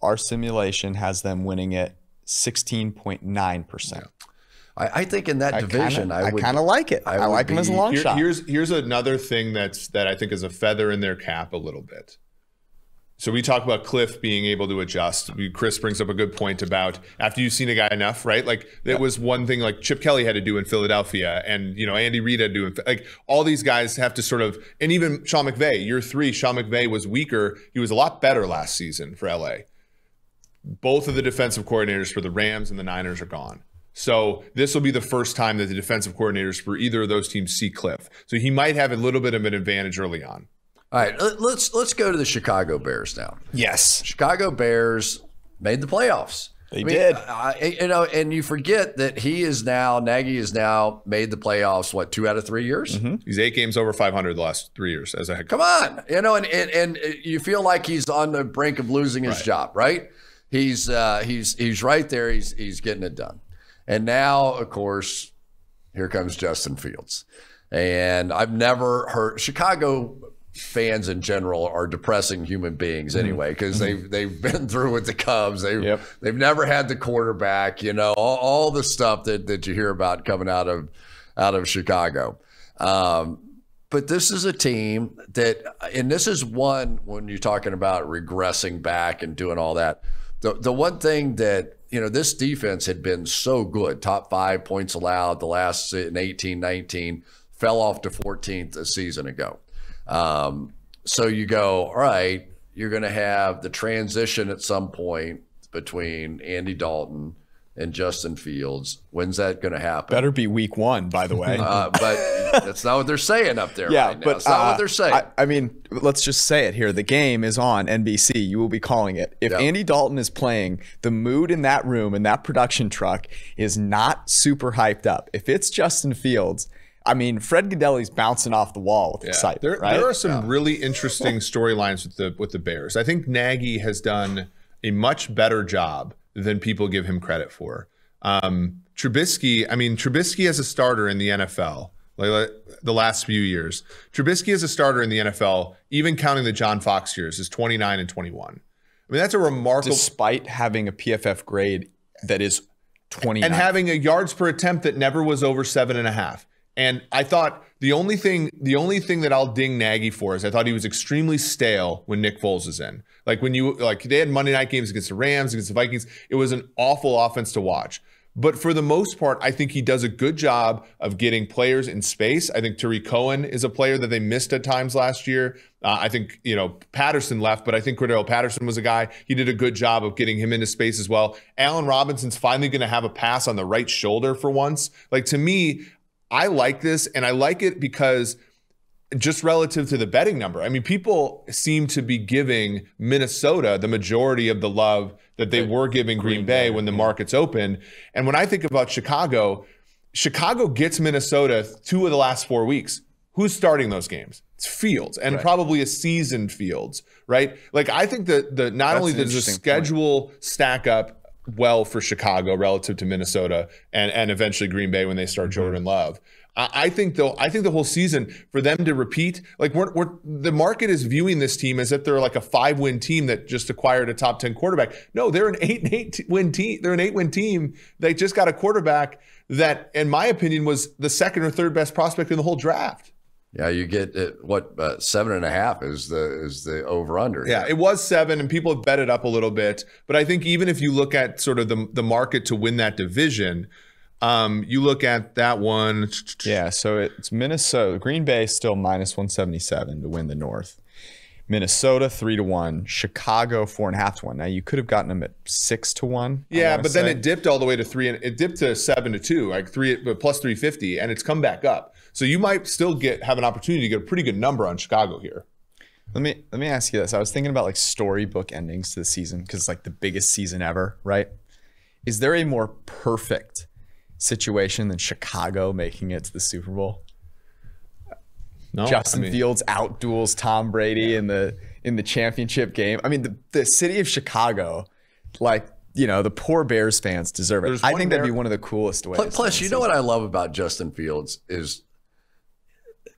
Our simulation has them winning it 16.9%. I, I think in that division, kinda, I would. kind of like it. I I, would like him as a long Here- shot. here's here's another thing that's that I think is a feather in their cap a little bit. So we talk about Kliff being able to adjust. We, Chris brings up a good point about after you've seen a guy enough, right? Like it was one thing like Chip Kelly had to do in Philadelphia, and you know Andy Reid had to do. In, like all these guys have to sort of, and even Sean McVay, year three, Sean McVay was weaker. He was a lot better last season for LA. Both of the defensive coordinators for the Rams and the Niners are gone. So this will be the first time that the defensive coordinators for either of those teams see Kliff. So he might have a little bit of an advantage early on. All right, let- let's let's go to the Chicago Bears now. yes. Chicago Bears made the playoffs. They did. I, you know, and you forget that he is now Nagy is now made the playoffs. What two out of three years? Mm-hmm. He's eight games over 500 the last three years as a head coach. Come on, you know, and, and and you feel like he's on the brink of losing his job, right? He's uh, he's he's right there. He's he's getting it done, and now of course, here comes Justin Fields, and I've never heard Chicago fans in general are depressing human beings anyway because they've they've been through with the Cubs. They Yep. they've never had the quarterback, you know, all, all the stuff that that you hear about coming out of out of Chicago. Um, but this is a team that, and this is one when you're talking about regressing back and doing all that. The the one thing that you know this defense had been so good, top five points allowed the last in 18, 19, fell off to 14th a season ago. Um, so you go, all right, you're going to have the transition at some point between Andy Dalton and Justin Fields. When's that going to happen? Better be week one, by the way. Uh, but that's not what they're saying up there yeah, right now. but It's not uh, what they're saying. I, I mean, let's just say it here. The game is on NBC. You will be calling it. If Yeah. Andy Dalton is playing, the mood in that room in that production truck is not super hyped up. If it's Justin Fields, I mean, Fred Gaudelli's bouncing off the wall with excitement, There, right? there are some really interesting storylines with the with the Bears. I think Nagy has done a much better job than people give him credit for. Um, Trubisky, I mean, Trubisky as a starter in the NFL, like the last few years, Trubisky as a starter in the NFL, even counting the John Fox years, is 29 and 21. I mean, that's a remarkable Despite having a PFF grade that is 29. and having a yards per attempt that never was over seven and a half. And I thought the only thing, the only thing that I'll ding Nagy for is I thought he was extremely stale when Nick Foles is in. Like when you like they had Monday night games against the Rams, against the Vikings. It was an awful offense to watch. But for the most part, I think he does a good job of getting players in space. I think Tarik Cohen is a player that they missed at times last year. Uh, I think, you know, Patterson left, but I think Cordarrelle Patterson was a guy. He did a good job of getting him into space as well. Allen Robinson's finally going to have a pass on the right shoulder for once. Like to me, I like this and I like it because just relative to the betting number. I mean, people seem to be giving Minnesota the majority of the love that they were giving Green, Bay, when the markets opened. And when I think about Chicago, Chicago gets Minnesota two of the last four weeks. Who's starting those games? It's Fields and probably a seasoned Fields, right? Like I think that the not That's only does the interesting point. schedule stack up well for Chicago relative to Minnesota and and eventually Green Bay when they start Mm-hmm. Jordan Love. I I think though, I think the whole season for them to repeat, like we're, we're the market is viewing this team as if they're like a five win team that just acquired a top ten quarterback. No, they're an eight and eight win team. They're an eight win team. They just got a quarterback that, in my opinion, was the second or third best prospect in the whole draft. Yeah, you get it, what uh, seven and a half is the is the over under. Yeah, it was seven, and people have bet it up a little bit. But I think even if you look at sort of the the market to win that division, um, you look at that one. Yeah, so it's Minnesota. Green Bay still minus 177 to win the North. Minnesota three to one. Chicago four and a half to one. Now you could have gotten them at six to one. Yeah, but then it dipped all the way to three, and it dipped to seven to two, like three plus three fifty, and it's come back up. So you might still get have an opportunity to get a pretty good number on Chicago here. Let me let me ask you this. I was thinking about like storybook endings to the season because it's like the biggest season ever, right? Is there a more perfect situation than Chicago making it to the Super Bowl? No, Justin I mean- Fields outduels Tom Brady in the in the championship game. I mean, the, the city of Chicago, like you know, the poor Bears fans deserve it. I one think that'd be one of the coolest ways. Plus, to plus you know what I love about Justin Fields is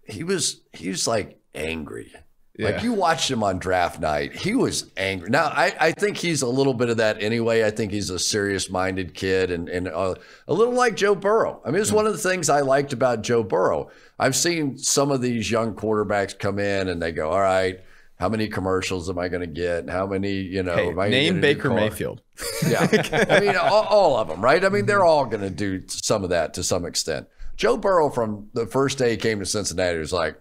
he was he was like angry. Yeah. Like you watched him on draft night, he was angry. Now I, I think he's a little bit of that anyway. I think he's a serious minded kid and and uh, a little like Joe Burrow. I mean, it's one of the things I liked about Joe Burrow. I've seen some of these young quarterbacks come in and they go, "All right, how many commercials am I going to get? How many, you know, Hey, am I name a Baker? Mayfield. Yeah. I mean, all, all of them, right? I mean, they're all going to do some of that to some extent. Joe Burrow, from the first day he came to Cincinnati, was like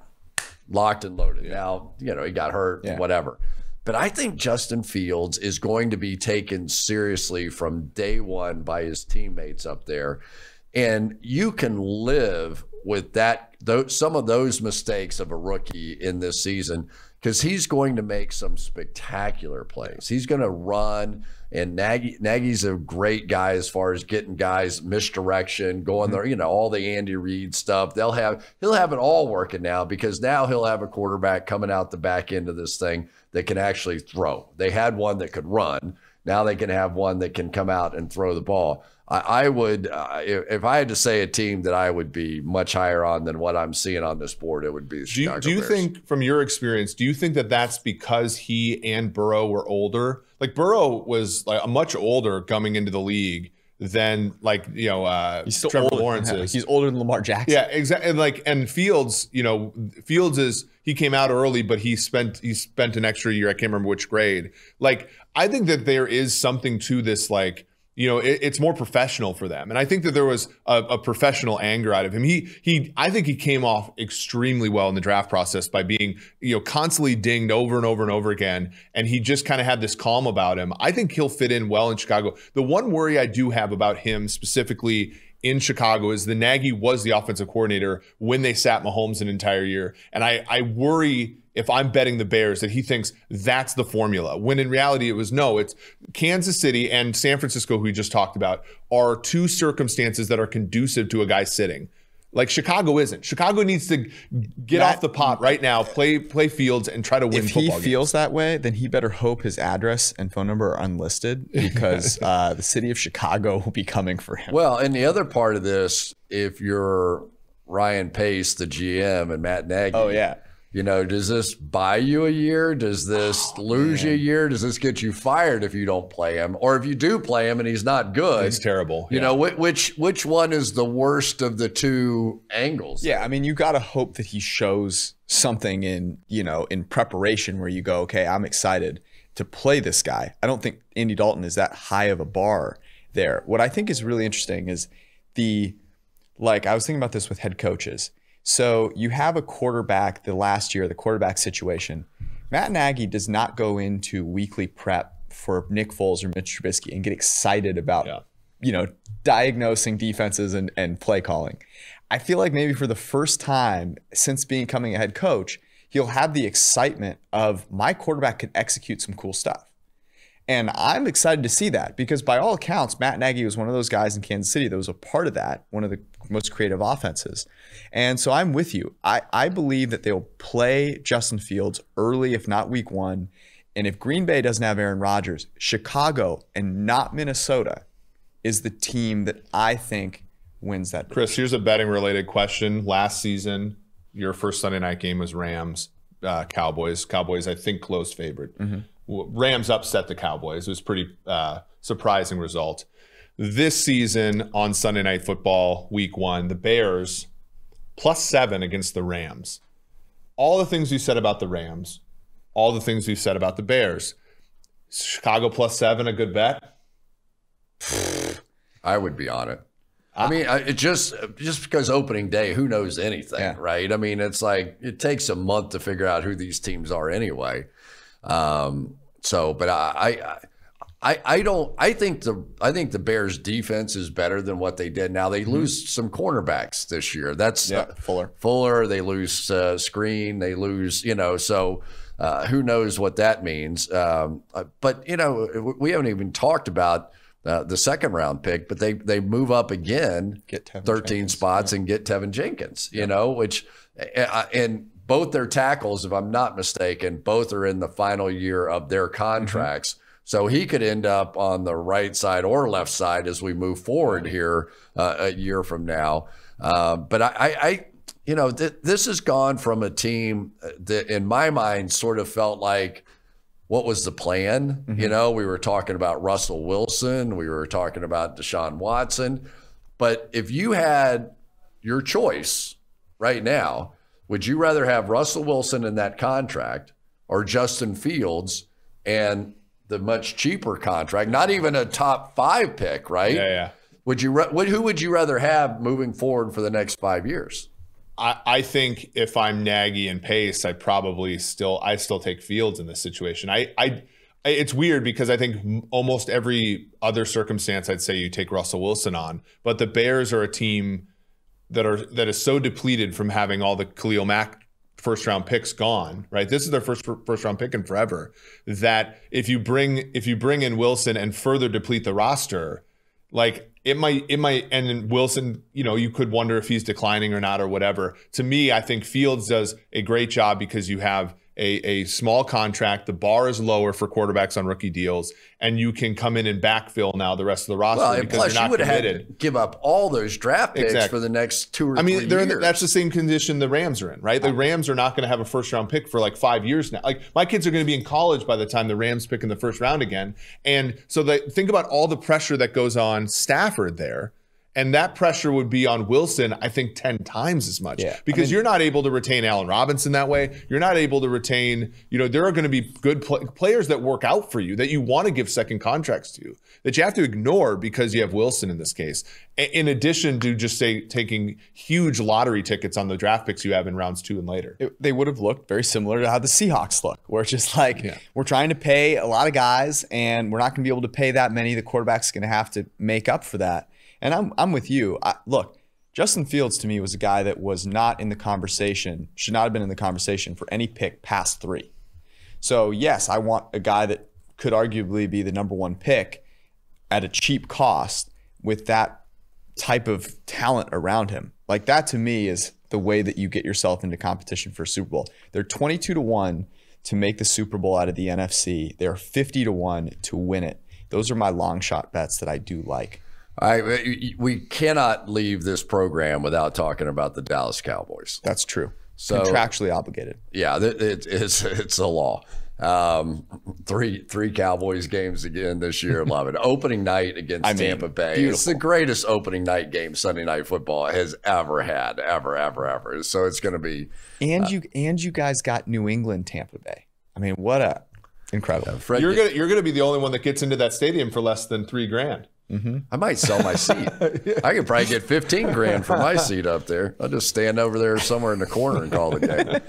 locked and loaded. Now, you know, he got hurt, Yeah. whatever. But I think Justin Fields is going to be taken seriously from day one by his teammates up there. And you can live with that, those, some of those mistakes of a rookie in this season because he's going to make some spectacular plays. He's going to run, and Nagy Nagy's a great guy as far as getting guys misdirection, going there. You know, all the Andy Reid stuff. They'll have he'll have it all working now because now he'll have a quarterback coming out the back end of this thing that can actually throw. They had one that could run. Now they can have one that can come out and throw the ball. I, I would, uh, if, if I had to say a team that I would be much higher on than what I'm seeing on this board, it would be the Do you, do you Bears. think, from your experience, do you think that that's because he and Burrow were older? Like Burrow was like a much older coming into the league than like you know uh, He's still Trevor older. Lawrence is. He's older than Lamar Jackson. Yeah, exactly. And like, and Fields, you know, Fields is he came out early, but he spent he spent an extra year. I can't remember which grade. Like, I think that there is something to this. Like, you know, it, it's more professional for them, and I think that there was a, a professional anger out of him. He he, I think he came off extremely well in the draft process by being you know constantly dinged over and over and over again, and he just kind of had this calm about him. I think he'll fit in well in Chicago. The one worry I do have about him specifically in Chicago is the Nagy was the offensive coordinator when they sat Mahomes an entire year. And I, I worry if I'm betting the Bears that he thinks that's the formula. When in reality it was no, it's Kansas City and San Francisco, who we just talked about, are two circumstances that are conducive to a guy sitting. Like Chicago isn't. Chicago needs to get That- off the pot right now, play play Fields, and try to win if he games. feels that way, then he better hope his address and phone number are unlisted because uh, the city of Chicago will be coming for him. Well, and the other part of this, if you're Ryan Pace, the GM, and Matt Nagy, oh yeah, you know, does this buy you a year? Does this oh, lose you a year? Does this get you fired if you don't play him, or if you do play him and he's not good? It's terrible. You yeah. know, which, which which one is the worst of the two angles? yeah. I mean, you got to hope that he shows something in you know in preparation where you go, okay, I'm excited to play this guy. I don't think Andy Dalton is that high of a bar there. What I think is really interesting is the like I was thinking about this with head coaches. So you have a quarterback the last year, the quarterback situation. Matt Nagy does not go into weekly prep for Nick Foles or Mitch Trubisky and get excited about, Yeah. you know, diagnosing defenses and, and play calling. I feel like maybe for the first time since becoming a head coach, he'll have the excitement of my quarterback can execute some cool stuff. And I'm excited to see that because, by all accounts, Matt Nagy was one of those guys in Kansas City that was a part of that, one of the most creative offenses. And so I'm with you. I, I believe that they'll play Justin Fields early, if not week one. And if Green Bay doesn't have Aaron Rodgers, Chicago and not Minnesota is the team that I think wins that. Chris, here's a betting related question. Last season, your first Sunday night game was Rams, uh, Cowboys. Cowboys, I think, close favorite. Rams upset the Cowboys. It was pretty uh, surprising result. This season on Sunday Night Football, Week One, the Bears plus seven against the Rams. All the things you said about the Rams, all the things we've said about the Bears. Chicago plus seven, a good bet. I would be on it. I mean, it just just because opening day, who knows anything, Yeah. right? I mean, it's like it takes a month to figure out who these teams are anyway. Um, so, but I, I, I, I don't. I think the I think the Bears' defense is better than what they did. Now they lose some cornerbacks this year. That's Yeah, Fuller. Fuller. They lose uh, Skrine. They lose, you know, so uh, who knows what that means. Um, uh, but, you know, we haven't even talked about uh, the second round pick, but they, they move up again Get Teven 13 Jenkins, spots and get Teven Jenkins, you know, which, uh, and both their tackles, if I'm not mistaken, both are in the final year of their contracts. So he could end up on the right side or left side as we move forward here uh, a year from now. Uh, but I, I, I you know, th- this has gone from a team that, in my mind, sort of felt like what was the plan? You know, we were talking about Russell Wilson, we were talking about Deshaun Watson. But if you had your choice right now, would you rather have Russell Wilson in that contract or Justin Fields and the much cheaper contract, not even a top five pick, right? Yeah, yeah. Would you? Would, who would you rather have moving forward for the next five years? I, I think if I'm Nagy and Pace, I probably still I still take Fields in this situation. I, I I- it's weird because I think almost every other circumstance I'd say you take Russell Wilson on, but the Bears are a team that are that is so depleted from having all the Khalil Mack first round picks gone, right? This is their first first round pick in forever. That if you bring if you bring in Wilson and further deplete the roster, like it might it might and Wilson, you know, you could wonder if he's declining or not or whatever. To me, I think Fields does a great job because you have a, a small contract. The bar is lower for quarterbacks on rookie deals, and you can come in and backfill now the rest of the roster Well, and because plus you're you not would have had committed. to give up all those draft picks Exactly. for the next two or I mean, three they're in the, that's the same condition the Rams are in, right? The Rams are not going to have a first round pick for like five years now. Like my kids are going to be in college by the time the Rams pick in the first round again, and so they, think about all the pressure that goes on Stafford there. And that pressure would be on Wilson, I think, 10 times as much. Yeah. Because I mean- you're not able to retain Allen Robinson that way. You're not able to retain, you know, there are going to be good pl- players that work out for you that you want to give second contracts to that you have to ignore because you have Wilson in this case. A- In addition to just say taking huge lottery tickets on the draft picks you have in rounds two and later. it- they would have looked very similar to how the Seahawks look, where it's just like Yeah. we're trying to pay a lot of guys, and we're not going to be able to pay that many. The quarterback's going to have to make up for that. And I'm I'm with you. I, look, Justin Fields to me was a guy that was not in the conversation, should not have been in the conversation for any pick past three. So yes, I want a guy that could arguably be the number one pick at a cheap cost with that type of talent around him. Like that to me is the way that you get yourself into competition for Super Bowl. They're 22 to 1 to make the Super Bowl out of the NFC. They're 50 to 1 to win it. Those are my long shot bets that I do like. I, we cannot leave this program without talking about the Dallas Cowboys. That's true. So- Contractually obligated. Yeah, it, it, it's it's a law. Um, three three Cowboys games again this year. Love it. Opening night against I mean, Tampa Bay. It's the greatest opening night game Sunday Night Football has ever had, ever, ever, ever. So it's going to be And you and you guys got New England Tampa Bay. I mean, what a incredible. Fred. You're gonna you're gonna be the only one that gets into that stadium for less than three grand. I might sell my seat. I could probably get 15 grand for my seat up there. I'll just stand over there somewhere in the corner and call it a day.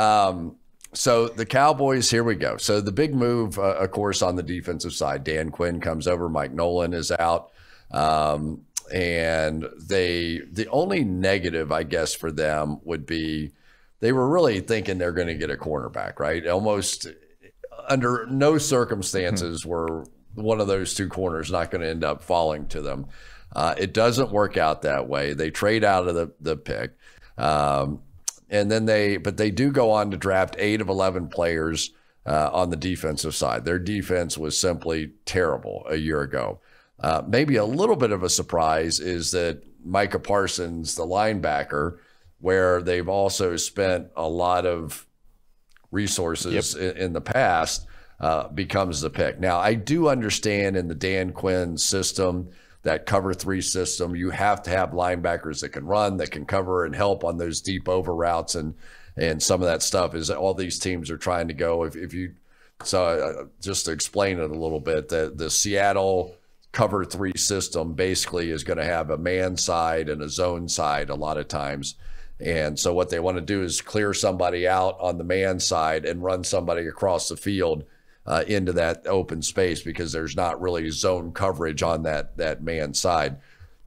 Um, so the Cowboys, here we go. So the big move, uh, of course, on the defensive side, Dan Quinn comes over. Mike Nolan is out. Um, and they the only negative, I guess, for them would be they were really thinking they're going to get a cornerback, right? Almost under no circumstances mm-hmm. were one of those two corners not going to end up falling to them. Uh, it doesn't work out that way. They trade out of the the pick, um, and then they but they do go on to draft eight of eleven players uh, on the defensive side. Their defense was simply terrible a year ago. Uh, maybe a little bit of a surprise is that Micah Parsons, the linebacker, where they've also spent a lot of resources yep. in, in, the past, uh, becomes the pick. Now, I do understand in the Dan Quinn system, that cover three system, you have to have linebackers that can run, that can cover and help on those deep over routes and and some of that stuff is all these teams are trying to go. If, if you so uh, just to explain it a little bit, the the Seattle cover three system basically is going to have a man side and a zone side a lot of times. And so what they want to do is clear somebody out on the man side and run somebody across the field uh, into that open space because there's not really zone coverage on that that man side.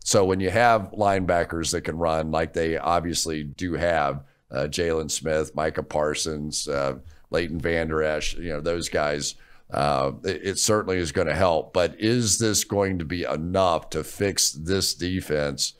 So when you have linebackers that can run like they obviously do have, uh, Jaylon Smith, Micah Parsons, uh, Leighton Vander Esch, you know, those guys – uh, it, it, certainly is going to help. But is this going to be enough to fix this defense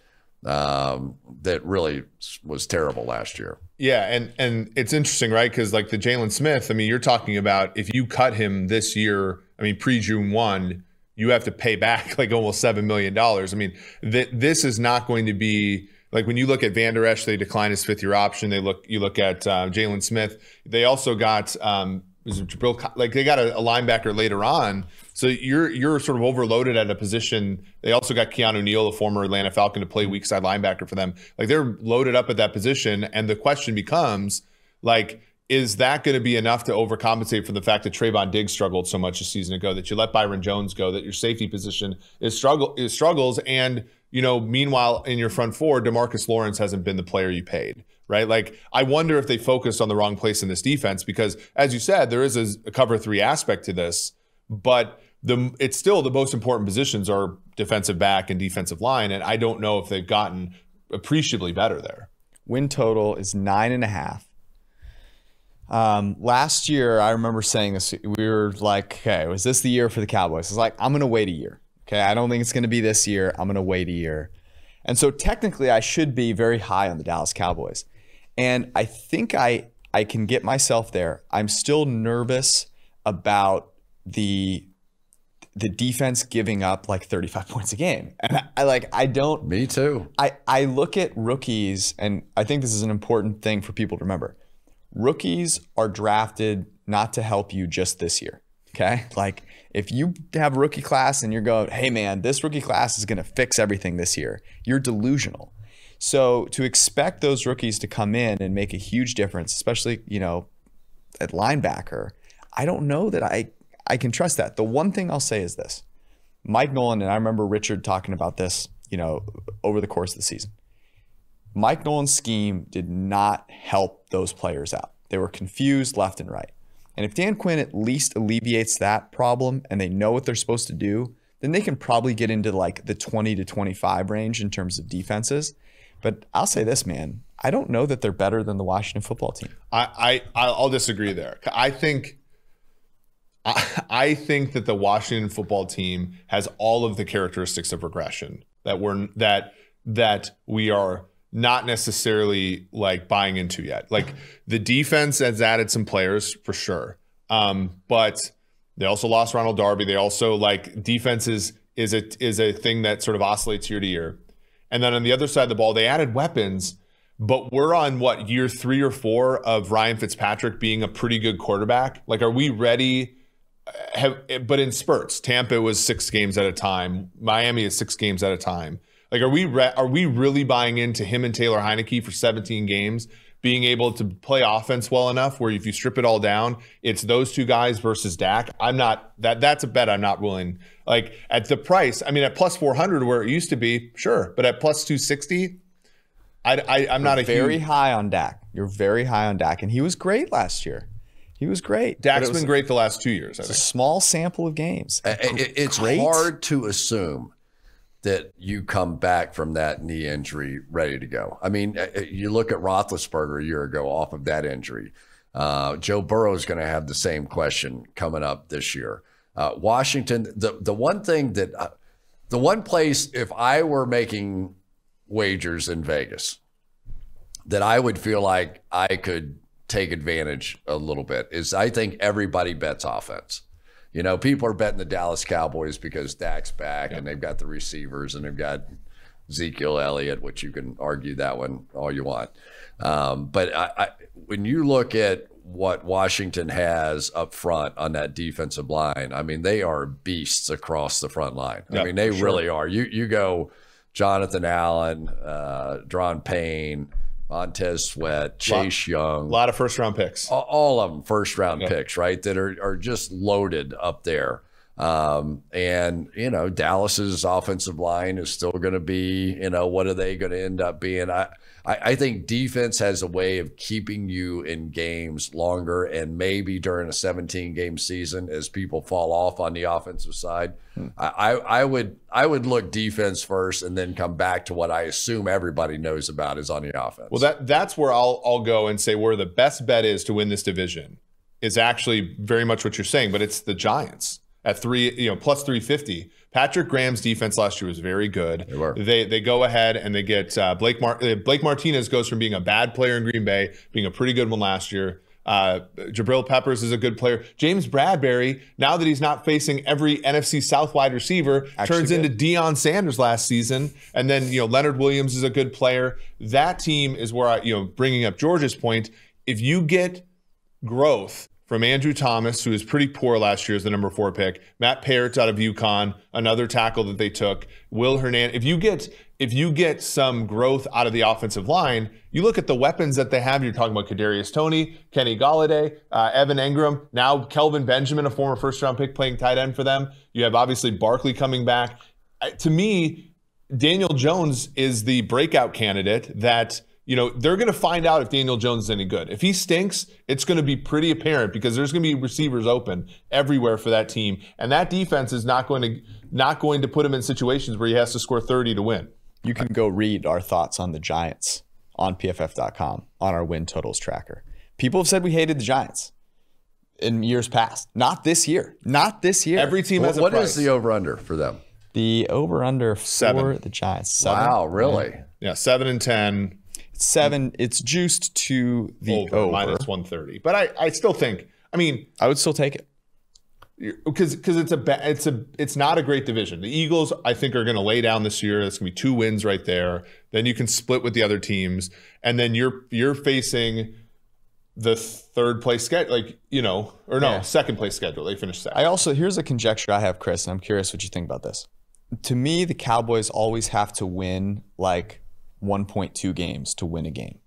um, that really was terrible last year? Yeah, and and it's interesting, right? Because like the Jaylon Smith, I mean, you're talking about if you cut him this year, I mean, pre June one, you have to pay back like almost seven million dollars. I mean, th- this is not going to be like when you look at Vander Esch, they decline his fifth year option. They look, you look at uh, Jaylon Smith. They also got um, was Jabril like they got a, a, linebacker later on. So you're you're sort of overloaded at a position. They also got Keanu Neal, a former Atlanta Falcon, to play mm-hmm. weak side linebacker for them. Like they're loaded up at that position, and the question becomes like. Is that going to be enough to overcompensate for the fact that Trevon Diggs struggled so much a season ago? That you let Byron Jones go? That your safety position is struggle is struggles, and you know, meanwhile in your front four, Demarcus Lawrence hasn't been the player you paid right? Like, I wonder if they focused on the wrong place in this defense because, as you said, there is a, a cover three aspect to this, but the it's still the most important positions are defensive back and defensive line, and I don't know if they've gotten appreciably better there. Win total is nine and a half. Um, last year, I remember saying this. We were like, okay, was this the year for the Cowboys? It's like, I'm going to wait a year. Okay. I don't think it's going to be this year. I'm going to wait a year. And so technically, I should be very high on the Dallas Cowboys. And I think I I can get myself there. I'm still nervous about the the defense giving up like 35 points a game. And I, I, like I don't Me too. I I look at rookies and I think this is an important thing for people to remember. Rookies are drafted not to help you just this year. Okay? Like if you have a rookie class and you're going, "Hey man, this rookie class is going to fix everything this year." You're delusional. So to expect those rookies to come in and make a huge difference, especially, you know, at linebacker, I don't know that I I can trust that. The one thing I'll say is this. Mike Nolan, and I remember Richard talking about this, you know, over the course of the season. Mike Nolan's scheme did not help those players out. They were confused left and right. And if Dan Quinn at least alleviates that problem and they know what they're supposed to do, then they can probably get into like the 20 to 25 range in terms of defenses. But I'll say this, man. I don't know that they're better than the Washington football team. I, I I'll disagree there. I think I, I think that the Washington football team has all of the characteristics of regression that we're that that we are not necessarily like buying into yet. Like the defense has added some players for sure. Um, but they also lost Ronald Darby. They also like defense is is a is a thing that sort of oscillates year to year. And then on the other side of the ball, they added weapons, but we're on what year three or four of Ryan Fitzpatrick being a pretty good quarterback. Like, are we ready? Uh, have, eh, but in spurts, Tampa was six games at a time. Miami is six games at a time. Like, are we re- are we really buying into him and Taylor Heinicke for 17 games? Being able to play offense well enough where if you strip it all down, it's those two guys versus Dak. I'm not that that's a bet I'm not willing. Like at the price, I mean at plus 400 where it used to be, sure, but at plus 260, I, I am not a very huge, high on Dak. You're very high on Dak, and he was great last year. He was great. Dak's was, been great the last two years. It's a small sample of games. It, it's hard to assume that you come back from that knee injury ready to go. I mean, uh, uh, you look at Roethlisberger a year ago off of that injury. Uh, Joe Burrow is going to have the same question coming up this year. Uh, Washington, the the one thing that, uh, the one place, if I were making wagers in Vegas, that I would feel like I could take advantage a little bit is I think everybody bets offense. You know, people are betting the Dallas Cowboys because Dak's back and they've got the receivers and they've got Ezekiel Elliott, which you can argue that one all you want. Um, but I, I, when you look at what Washington has up front on that defensive line, I mean, they are beasts across the front line. I mean, they sure. really are. You you go Jonathan Allen, uh, Da'Ron Payne, Montez Sweat, Chase lot, Young. A lot of first round picks. All, all of them first round yep. picks, right? That are, are just loaded up there. Um, and, you know, Dallas's offensive line is still going to be, you know, what are they going to end up being? I, I, I think defense has a way of keeping you in games longer, and maybe during a 17 game season, as people fall off on the offensive side, hmm. I, I would I would look defense first, and then come back to what I assume everybody knows about is on the offense. Well, that that's where I'll I'll go and say where the best bet is to win this division is actually very much what you're saying, but it's the Giants at three, you know, plus 350. Patrick Graham's defense last year was very good. They were. They, they go ahead and they get uh, Blake Mar- uh, Blake Martinez goes from being a bad player in Green Bay, being a pretty good one last year. Uh, Jabril Peppers is a good player. James Bradberry, now that he's not facing every NFC South wide receiver, Actually turns good. into Deion Sanders last season. And then, you know, Leonard Williams is a good player. That team is where I, you know, bringing up George's point, if you get growth from Andrew Thomas, who was pretty poor last year as the number four pick. Matt Peart out of UConn, another tackle that they took. Will Hernandez. If you get if you get some growth out of the offensive line, you look at the weapons that they have. You're talking about Kadarius Toney, Kenny Golladay, uh, Evan Engram, now Kelvin Benjamin, a former first round pick, playing tight end for them. You have obviously Barkley coming back. To me, Daniel Jones is the breakout candidate that you know, they're going to find out if Daniel Jones is any good. If he stinks, it's going to be pretty apparent because there's going to be receivers open everywhere for that team, and that defense is not going to not going to put him in situations where he has to score 30 to win. You can go read our thoughts on the Giants on pff.com on our win totals tracker. People have said we hated the Giants in years past. Not this year. Not this year. Every team has what, a What is the over under for them? The over under for seven. the Giants. Seven. Wow, really? Yeah, seven and ten seven. It's juiced to the over, over. minus one thirty. But I, I still think. I mean, I would still take it because because it's a it's a it's not a great division. The Eagles I think are going to lay down this year. That's going to be two wins right there. Then you can split with the other teams, and then you're you're facing the third place schedule, like you know, or no, yeah. second place schedule. They finished second. I also here's a conjecture I have, Chris, and I'm curious what you think about this. To me, the Cowboys always have to win like 1.2 games to win a game.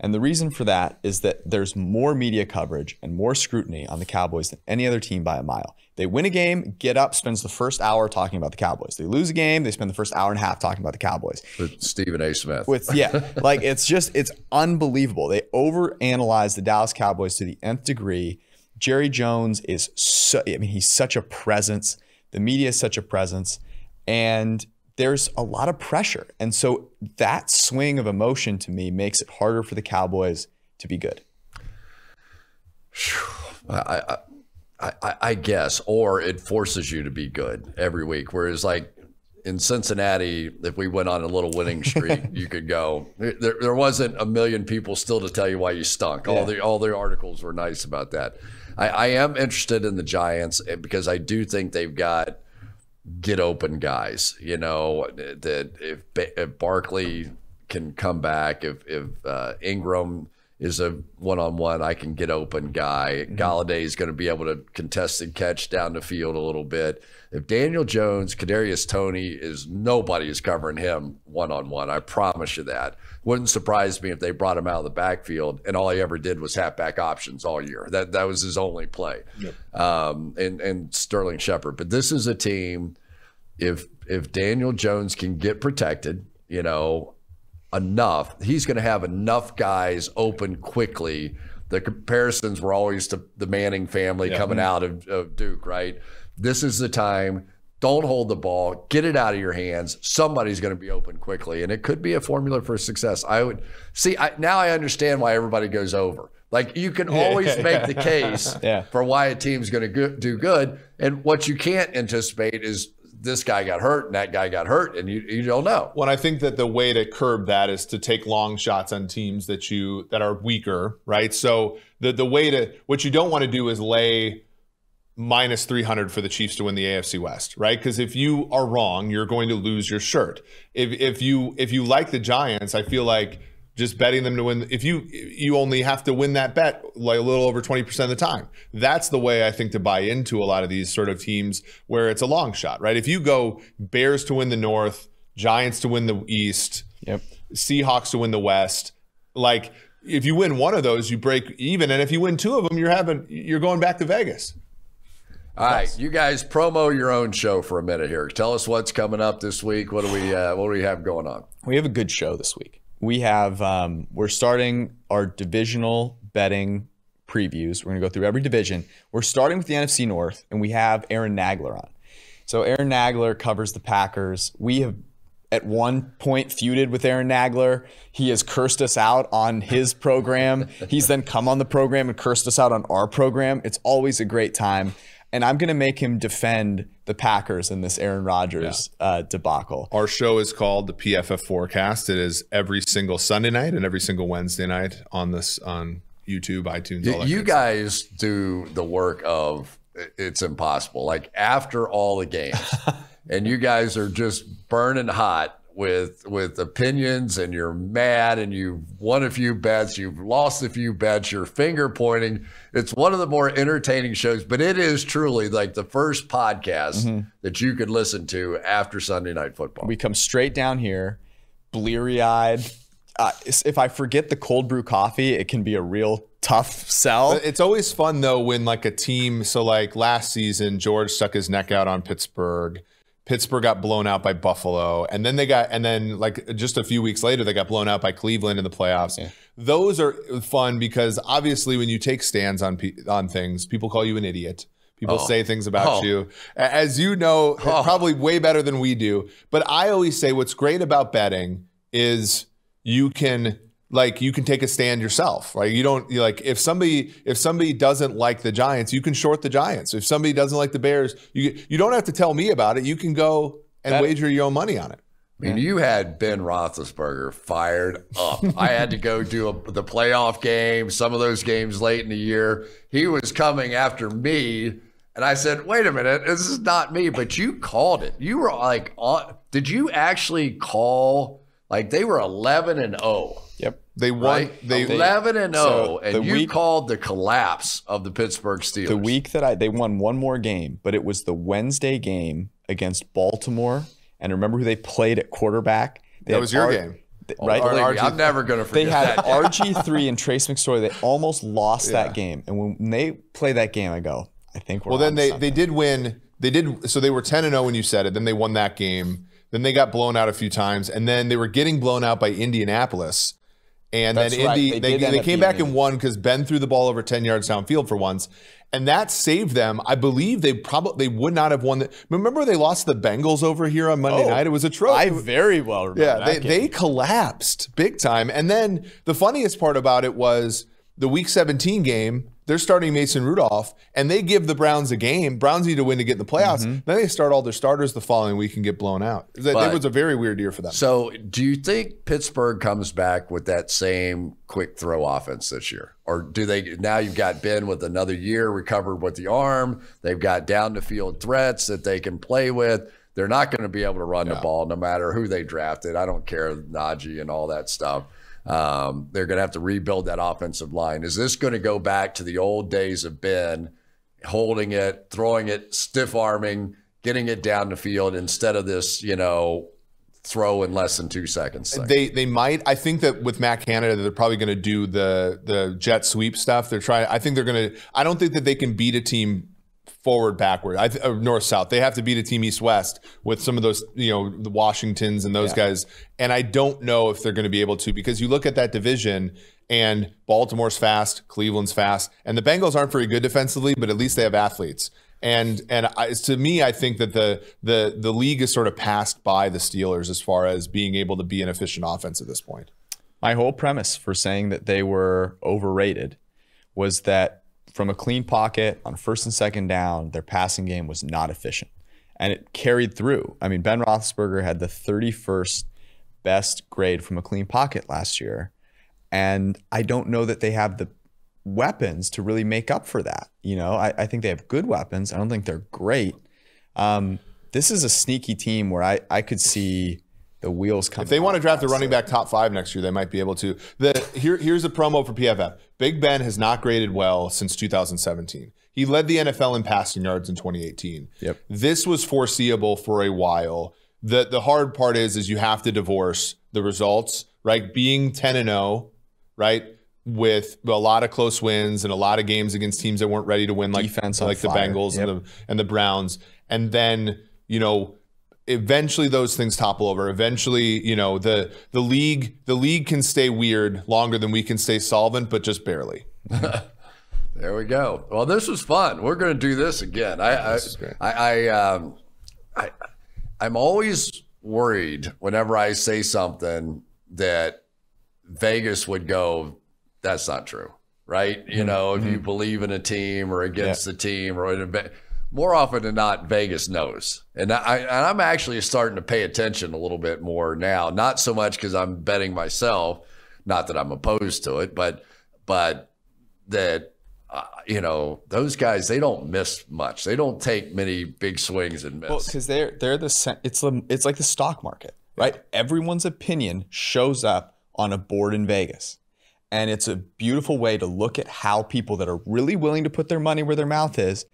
And the reason for that is that there's more media coverage and more scrutiny on the Cowboys than any other team by a mile. They win a game, get up, spends the first hour talking about the Cowboys. They lose a game, they spend the first hour and a half talking about the Cowboys. With Stephen A. Smith. With yeah, like it's just it's unbelievable. They overanalyze the Dallas Cowboys to the nth degree. Jerry Jones is so I mean he's such a presence. The media is such a presence. And there's a lot of pressure. And so that swing of emotion to me makes it harder for the Cowboys to be good. I, I, I, I guess, or it forces you to be good every week. Whereas, like in Cincinnati, if we went on a little winning streak, you could go. There, there wasn't a million people still to tell you why you stunk. Yeah. All the all the articles were nice about that. I, I am interested in the Giants eh, because I do think they've got get open guys. You know that if, if Barkley can come back, if if uh, Engram is a one on one, I can get open guy. Mm-hmm. Golladay is going to be able to contest and catch down the field a little bit. If Daniel Jones, Kadarius Toney is nobody is covering him one on one. I promise you that. Wouldn't surprise me if they brought him out of the backfield and all he ever did was halfback options all year. That that was his only play. Yep. Um, and and Sterling Shepard. But this is a team. If if Daniel Jones can get protected, you know, enough, he's going to have enough guys open quickly. The comparisons were always to the Manning family coming out of, of Duke, right? This is the time Don't hold the ball. Get it out of your hands. Somebody's going to be open quickly, and it could be a formula for success. I would see. I, now I understand why everybody goes over. Like you can always make the case Yeah. for why a team's going to go- do good, and what you can't anticipate is this guy got hurt and that guy got hurt, and you you don't know. Well, I think that the way to curb that is to take long shots on teams that you that are weaker, right? So the the way to what you don't want to do is lay minus 300 for the Chiefs to win the AFC West, right? Because if you are wrong, you're going to lose your shirt. If if you if you like the Giants, I feel like just betting them to win if you you only have to win that bet like a little over 20% of the time that's the way i think to buy into a lot of these sort of teams where it's a long shot right if you go bears to win the north giants to win the east Yep. Seahawks to win the West. Like if you win one of those, you break even, and if you win two of them, you're having you're going back to Vegas. All right, you guys promo your own show for a minute here. Tell us what's coming up this week. What do we uh, what do we have going on? We have a good show this week. We have um, we're starting our divisional betting previews. We're gonna go through every division. We're starting with the NFC North, and we have Aaron Nagler on. So Aaron Nagler covers the Packers. We have at one point feuded with Aaron Nagler. He has cursed us out on his program. He's then come on the program and cursed us out on our program. It's always a great time. And I'm going to make him defend the Packers in this Aaron Rodgers uh, debacle. Our show is called the PFF Forecast. It is every single Sunday night and every single Wednesday night on this on YouTube, iTunes. All that You good guys do the work of it's impossible. Like after all the games, and you guys are just burning hot with with opinions, and you're mad, and you've won a few bets, you've lost a few bets, you're finger pointing. It's one of the more entertaining shows, but it is truly like the first podcast that you could listen to after Sunday night football. We come straight down here, bleary eyed. Uh, if I forget the cold brew coffee, it can be a real tough sell. It's always fun though when like a team. So like last season, George stuck his neck out on Pittsburgh. Pittsburgh got blown out by Buffalo, and then they got, and then like just a few weeks later, they got blown out by Cleveland in the playoffs. Yeah. Those are fun because obviously, when you take stands on on things, people call you an idiot. People oh. say things about Oh. you, as you know, oh. probably way better than we do. But I always say, what's great about betting is you can like you can take a stand yourself right you don't like if somebody if somebody doesn't like the giants you can short the giants if somebody doesn't like the bears you you don't have to tell me about it you can go and wager your own money on it I mean, you had Ben Roethlisberger fired up. I had to go do a, the playoff game, some of those games late in the year. He was coming after me, and I said, "Wait a minute, this is not me." But you called it. You were like, on, "Did you actually call?" Like they were eleven and zero, yep. They won right? they eleven and so zero, and you week- called the collapse of the Pittsburgh Steelers. The week that I they won one more game, but it was the Wednesday game against Baltimore. And remember who they played at quarterback? They that was your R- game th- right? Believe me, RG I'm never going to forget. That. They forget had that. RG3 and Trace McSorley. They almost lost that game. And when they play that game, I go, I think we're well then they something. they did win they did so they were 10 and 0 when you said it then they won that game then they got blown out a few times and then they were getting blown out by indianapolis and That's then right. They they, they, came back and won because Ben threw the ball over 10 yards downfield for once. And that saved them. I believe they probably they would not have won the remember they lost the Bengals over here on Monday Oh, night. It was a trophy. I very well remember Yeah, that they, they collapsed big time. And then the funniest part about it was the week 17 game, they're starting Mason Rudolph and they give the Browns a game. Browns need to win to get in the playoffs. Mm-hmm. Then they start all their starters the following week and get blown out. It, But- it was a very weird year for them. So, do you think Pittsburgh comes back with that same quick throw offense this year, or do they? Now you've got Ben with another year recovered with the arm. They've got down the field threats that they can play with. They're not going to be able to run the ball no matter who they drafted. I don't care Najee and all that stuff. Um, they're going to have to rebuild that offensive line. Is this going to go back to the old days of Ben holding it, throwing it, stiff arming, getting it down the field instead of this, you know, throw in less than two seconds? thing? They they might. I think that with Matt Canada, they're probably going to do the the jet sweep stuff. They're trying. I think they're going to. I don't think that they can beat a team forward backward. I th- uh, north south. They have to beat a team east west with some of those. You know the Washingtons and those guys. And I don't know if they're going to be able to because you look at that division. And Baltimore's fast, Cleveland's fast, and the Bengals aren't very good defensively, but at least they have athletes. And and I, to me, I think that the the the league is sort of passed by the Steelers as far as being able to be an efficient offense at this point. My whole premise for saying that they were overrated was that from a clean pocket on first and second down, their passing game was not efficient. And it carried through. I mean, Ben Roethlisberger had the 31st best grade from a clean pocket last year. And I don't know that they have the weapons to really make up for that. You know, I, I think they have good weapons. I don't think they're great. Um, this is a sneaky team where I, I could see the wheels coming. If they want to draft a running back top five next year, they might be able to. The here here's a promo for PFF. Big Ben has not graded well since 2017. He led the NFL in passing yards in 2018. Yep. This was foreseeable for a while. The the hard part is is you have to divorce the results, right? Being 10 and 0, right? With a lot of close wins and a lot of games against teams that weren't ready to win, like Defense like the fire. Bengals Yep. and the and the Browns, and then you know eventually those things topple over eventually you know the the league the league can stay weird longer than we can stay solvent but just barely There we go. Well, this was fun. We're going to do this again. I, I, is great. I, I, um, I, I'm always worried whenever I say something that Vegas would go, "That's not true," right? You know, if you believe in a team or against the team or in a, ba- more often than not, Vegas knows, and I, and I'm actually starting to pay attention a little bit more now. Not so much because I'm betting myself, not that I'm opposed to it, but but that uh, you know those guys they don't miss much. They don't take many big swings and miss. Well, because they're they're the it's the it's like the stock market, right? Everyone's opinion shows up on a board in Vegas, and it's a beautiful way to look at how people that are really willing to put their money where their mouth is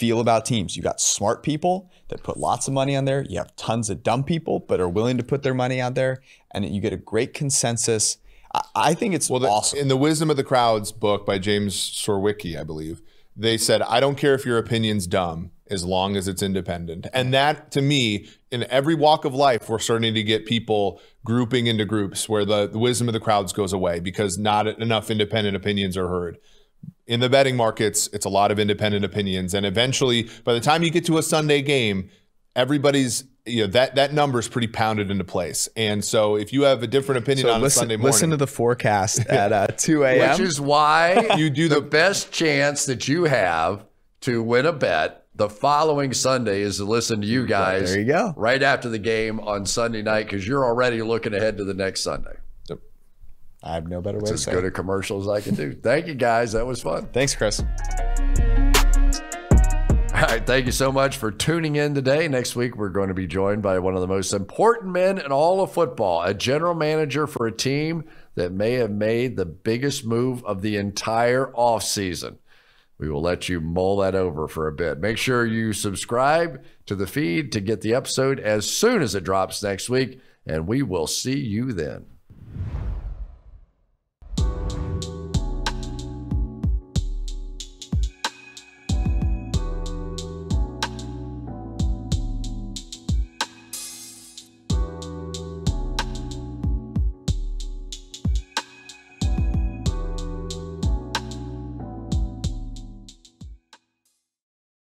feel about teams. You got smart people that put lots of money on there. You have tons of dumb people, but are willing to put their money out there, and you get a great consensus. I, I think it's well the, awesome. in the wisdom of the crowds book by james Surowiecki i believe they said i don't care if your opinion's dumb as long as it's independent and that to me in every walk of life we're starting to get people grouping into groups where the, the wisdom of the crowds goes away because not enough independent opinions are heard in the betting markets, it's a lot of independent opinions, and eventually, by the time you get to a Sunday game, everybody's you know that that number is pretty pounded into place. And so, if you have a different opinion so on listen, a Sunday morning, listen to the forecast at uh, 2 a.m. Which is why You do the, the- best chance that you have to win a bet the following Sunday is to listen to you guys. There you go. Right after the game on Sunday night because you're already looking ahead to the next Sunday. I have no better way It's to as good a commercial as I can do. Thank you guys. That was fun. Thanks, Chris. All right. Thank you so much for tuning in today. Next week, we're going to be joined by one of the most important men in all of football, a general manager for a team that may have made the biggest move of the entire offseason. We will let you mull that over for a bit. Make sure you subscribe to the feed to get the episode as soon as it drops next week, and we will see you then.